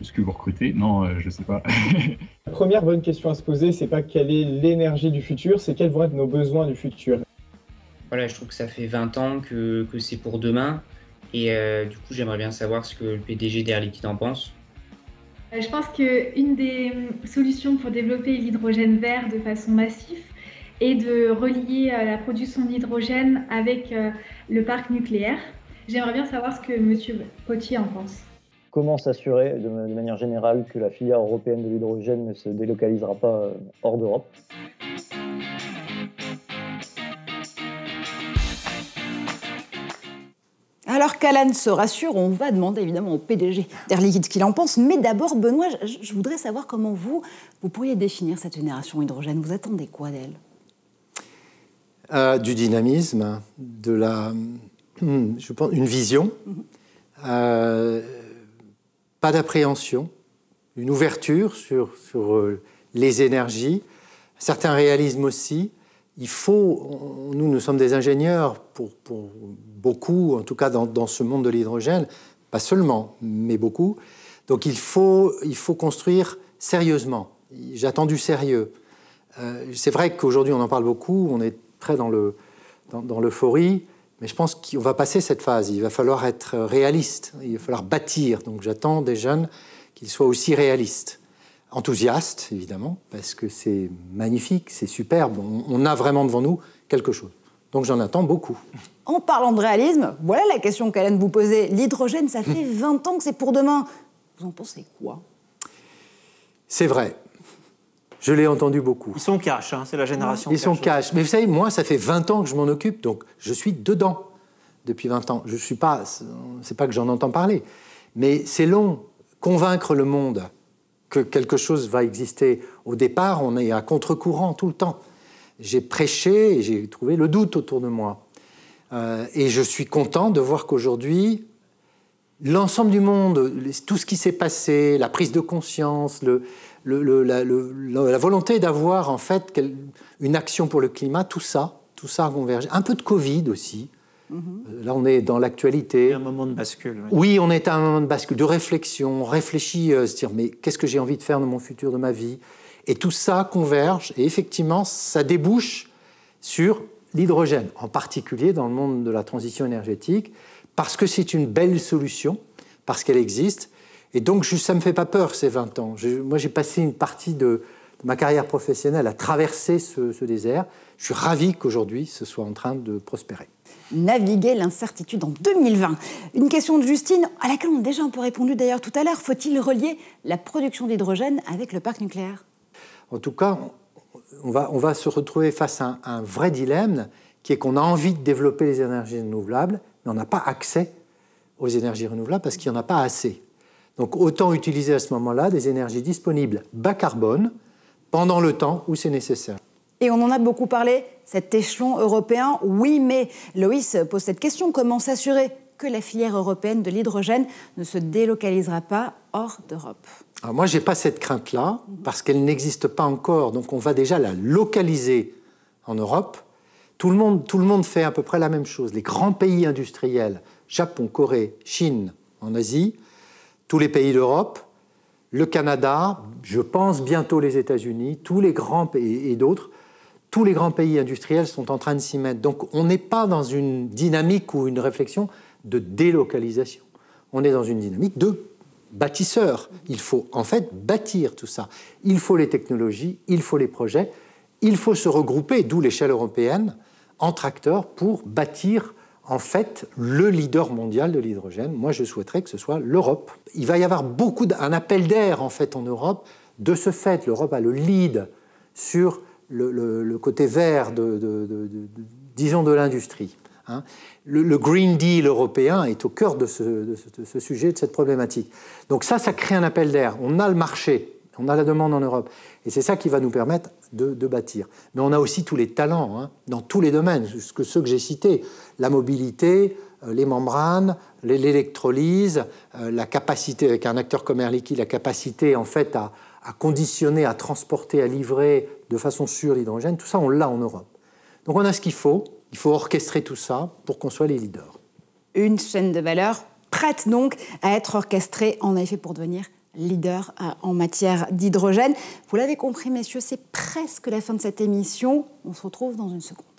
Est-ce que vous recrutez? Non, euh, je ne sais pas. La première bonne question à se poser, c'est pas quelle est l'énergie du futur, c'est quels vont être nos besoins du futur. Voilà, je trouve que ça fait 20 ans que, c'est pour demain. Et euh, du coup, j'aimerais bien savoir ce que le PDG d'Air Liquide en pense. Euh, je pense qu'une des solutions pour développer l'hydrogène vert de façon massive est de relier euh, la production d'hydrogène avec euh, le parc nucléaire. J'aimerais bien savoir ce que M. Potier en pense. Comment s'assurer de manière générale que la filière européenne de l'hydrogène ne se délocalisera pas hors d'Europe? Alors qu'Alan se rassure, on va demander évidemment au PDG d'Air Liquide ce qu'il en pense. Mais d'abord, Benoît, je, voudrais savoir comment vous, vous pourriez définir cette génération hydrogène. Vous attendez quoi d'elle? Euh, Du dynamisme, de la, je pense, une vision, mhm. euh, pas d'appréhension, une ouverture sur, sur euh, les énergies, certains réalismes aussi. Il faut, nous, nous sommes des ingénieurs pour, beaucoup, en tout cas dans, ce monde de l'hydrogène, pas seulement, mais beaucoup. Donc il faut, il faut construire sérieusement. J'attends du sérieux. Euh, c'est vrai qu'aujourd'hui on en parle beaucoup, on est très dans, l'euphorie, Mais je pense qu'on va passer cette phase. Il va falloir être réaliste. Il va falloir bâtir. Donc j'attends des jeunes qu'ils soient aussi réalistes. Enthousiastes, évidemment, parce que c'est magnifique, c'est superbe. On a vraiment devant nous quelque chose. Donc j'en attends beaucoup. En parlant de réalisme, voilà la question qu'Alain vous posait. L'hydrogène, ça fait 20 ans que c'est pour demain. Vous en pensez quoi? C'est vrai. Je l'ai entendu beaucoup. Ils sont cash, hein, c'est la génération. Ils sont cash. Mais vous savez, moi, ça fait 20 ans que je m'en occupe, donc je suis dedans depuis 20 ans. Je suis pas, c'est pas que j'en entends parler, mais c'est long. Convaincre le monde que quelque chose va exister. Au départ, on est à contre-courant tout le temps. J'ai prêché et j'ai trouvé le doute autour de moi. Euh, et je suis content de voir qu'aujourd'hui, l'ensemble du monde, tout ce qui s'est passé, la prise de conscience, la, volonté d'avoir en fait une action pour le climat, tout ça, tout ça a convergé. Un peu de Covid aussi. Mm-hmm. Là, on est dans l'actualité. Un moment de bascule. Oui. on est à un moment de bascule, de réflexion. On réfléchit, euh, se dire mais qu'est-ce que j'ai envie de faire de mon futur, de ma vie? Et tout ça converge et effectivement, ça débouche sur l'hydrogène, en particulier dans le monde de la transition énergétique, parce que c'est une belle solution, parce qu'elle existe et donc, ça ne me fait pas peur, ces 20 ans. moi, j'ai passé une partie de, ma carrière professionnelle à traverser ce, désert. Je suis ravi qu'aujourd'hui, ce soit en train de prospérer. Naviguer l'incertitude en 2020. Une question de Justine, à laquelle on a déjà un peu répondu d'ailleurs tout à l'heure. Faut-il relier la production d'hydrogène avec le parc nucléaire? En tout cas, on va, se retrouver face à un, un vrai dilemme qui est qu'on a envie de développer les énergies renouvelables, mais on n'a pas accès aux énergies renouvelables parce qu'il n'y en a pas assez. Donc autant utiliser à ce moment-là des énergies disponibles bas carbone pendant le temps où c'est nécessaire. Et on en a beaucoup parlé, cet échelon européen, oui, mais Loïs pose cette question, comment s'assurer que la filière européenne de l'hydrogène ne se délocalisera pas hors d'Europe? Alors moi, je n'ai pas cette crainte-là, parce qu'elle n'existe pas encore, donc on va déjà la localiser en Europe. Tout le, monde, tout le monde fait à peu près la même chose. Les grands pays industriels, Japon, Corée, Chine, en Asie, tous les pays d'Europe, le Canada, je pense bientôt les États-Unis, tous les grands pays et d'autres, tous les grands pays industriels sont en train de s'y mettre. Donc on n'est pas dans une dynamique ou une réflexion de délocalisation. On est dans une dynamique de bâtisseur. Il faut en fait bâtir tout ça. Il faut les technologies, il faut les projets, il faut se regrouper, d'où l'échelle européenne, entre acteurs pour bâtir en fait le leader mondial de l'hydrogène. Moi, je souhaiterais que ce soit l'Europe. Il va y avoir beaucoup d'un appel d'air en fait en Europe. De ce fait, l'Europe a le lead sur le, côté vert de, disons de l'industrie. Hein. Le, Green Deal européen est au cœur de ce, sujet, de cette problématique. Donc ça, ça crée un appel d'air. On a le marché, on a la demande en Europe. Et c'est ça qui va nous permettre de, bâtir. Mais on a aussi tous les talents hein, dans tous les domaines, que ceux que j'ai cités la mobilité, euh, les membranes, l'électrolyse, euh, la capacité, avec un acteur comme Air Liquide, la capacité en fait à, conditionner, à transporter, à livrer de façon sûre l'hydrogène, tout ça on l'a en Europe. Donc on a ce qu'il faut, il faut orchestrer tout ça pour qu'on soit les leaders. Une chaîne de valeur prête donc à être orchestrée en effet pour devenir leader euh, en matière d'hydrogène. Vous l'avez compris, messieurs, c'est presque la fin de cette émission. On se retrouve dans une seconde.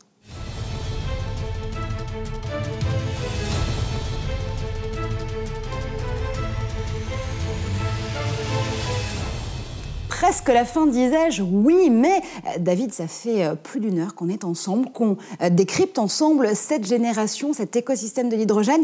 Presque la fin, disais-je. Oui, mais euh, David, ça fait euh, plus d'une heure qu'on est ensemble, qu'on décrypte ensemble cette génération, cet écosystème de l'hydrogène.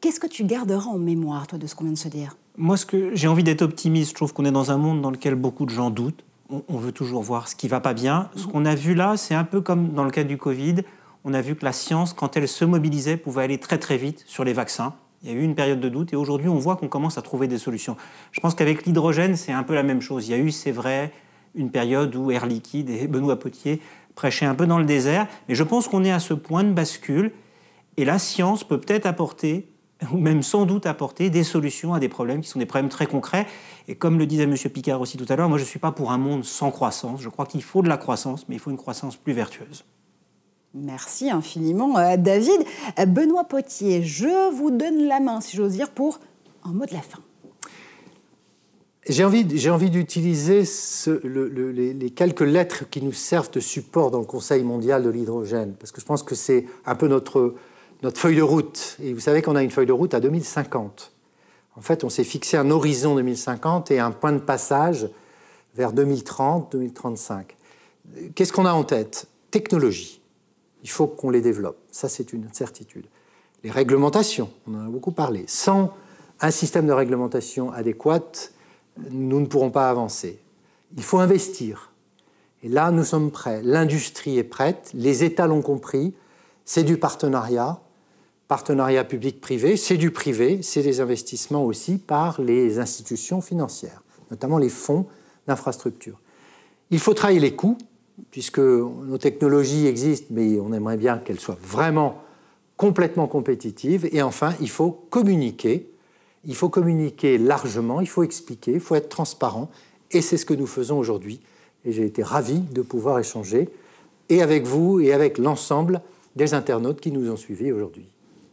Qu'est-ce que tu garderas en mémoire, toi, de ce qu'on vient de se dire? Moi, ce que j'ai envie d'être optimiste. Je trouve qu'on est dans un monde dans lequel beaucoup de gens doutent. On, veut toujours voir ce qui va pas bien. Ce qu'on a vu là, c'est un peu comme dans le cas du Covid. On a vu que la science, quand elle se mobilisait, pouvait aller très très vite sur les vaccins. Il y a eu une période de doute et aujourd'hui, on voit qu'on commence à trouver des solutions. Je pense qu'avec l'hydrogène, c'est un peu la même chose. Il y a eu, c'est vrai, une période où Air Liquide et Benoît Potier prêchaient un peu dans le désert, mais je pense qu'on est à ce point de bascule et la science peut peut-être apporter ou même sans doute apporter des solutions à des problèmes qui sont des problèmes très concrets. Et comme le disait M. Picard aussi tout à l'heure, moi je ne suis pas pour un monde sans croissance. Je crois qu'il faut de la croissance, mais il faut une croissance plus vertueuse. Merci infiniment, euh, David. Euh, Benoît Potier, je vous donne la main, si j'ose dire, pour un mot de la fin. J'ai envie, d'utiliser les, quelques lettres qui nous servent de support dans le Conseil mondial de l'hydrogène, parce que je pense que c'est un peu notre, feuille de route. Et vous savez qu'on a une feuille de route à 2050. En fait, on s'est fixé un horizon 2050 et un point de passage vers 2030, 2035. Qu'est-ce qu'on a en tête? Technologie. Il faut qu'on les développe. Ça, c'est une certitude. Les réglementations, on en a beaucoup parlé. Sans un système de réglementation adéquat, nous ne pourrons pas avancer. Il faut investir. Et là, nous sommes prêts. L'industrie est prête, les États l'ont compris. C'est du partenariat, partenariat public-privé, c'est du privé, c'est des investissements aussi par les institutions financières, notamment les fonds d'infrastructure. Il faut travailler les coûts, puisque nos technologies existent, mais on aimerait bien qu'elles soient vraiment complètement compétitives. Et enfin, il faut communiquer. Il faut communiquer largement, il faut expliquer, il faut être transparent. Et c'est ce que nous faisons aujourd'hui. Et j'ai été ravi de pouvoir échanger et avec vous et avec l'ensemble des internautes qui nous ont suivis aujourd'hui.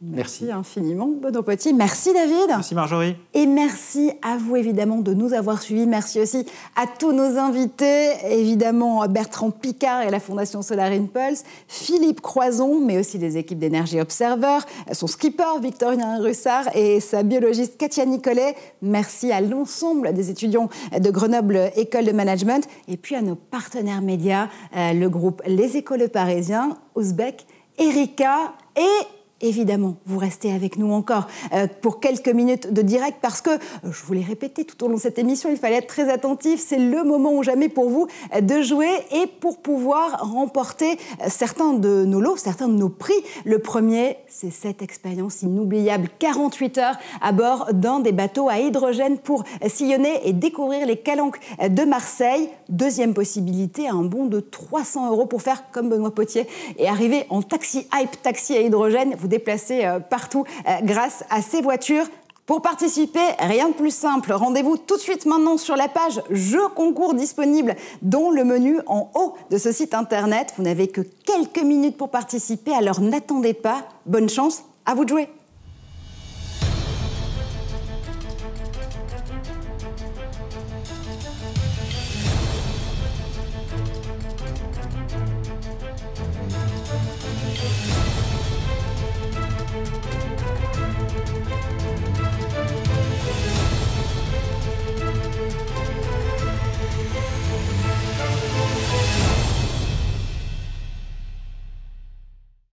Merci. infiniment, Benoît. Merci, David. Merci, Marjorie. Et merci à vous, évidemment, de nous avoir suivis. Merci aussi à tous nos invités, évidemment, Bertrand Picard et la Fondation Solar Impulse, Philippe Croison, mais aussi les équipes d'Énergie Observer, son skipper, Victorien Russard, et sa biologiste, Katia Nicolet. Merci à l'ensemble des étudiants de Grenoble École de Management, et puis à nos partenaires médias, euh, le groupe Les Écoles Parisiens, Ouzbek, Erika et évidemment, vous restez avec nous encore euh, pour quelques minutes de direct parce que, euh, je vous l'ai répété tout au long de cette émission, il fallait être très attentif. C'est le moment ou jamais pour vous euh, de jouer et pour pouvoir remporter certains de nos lots, certains de nos prix. Le premier, c'est cette expérience inoubliable, 48 heures à bord d'un des bateaux à hydrogène pour sillonner et découvrir les calanques de Marseille. Deuxième possibilité, un bon de 300 euros pour faire comme Benoît Potier et arriver en taxi hype, taxi à hydrogène. Déplacer euh, partout euh, grâce à ces voitures. Pour participer, rien de plus simple. Rendez-vous tout de suite maintenant sur la page Jeux concours disponible, dont le menu en haut de ce site internet. Vous n'avez que quelques minutes pour participer, alors n'attendez pas. Bonne chance, à vous de jouer.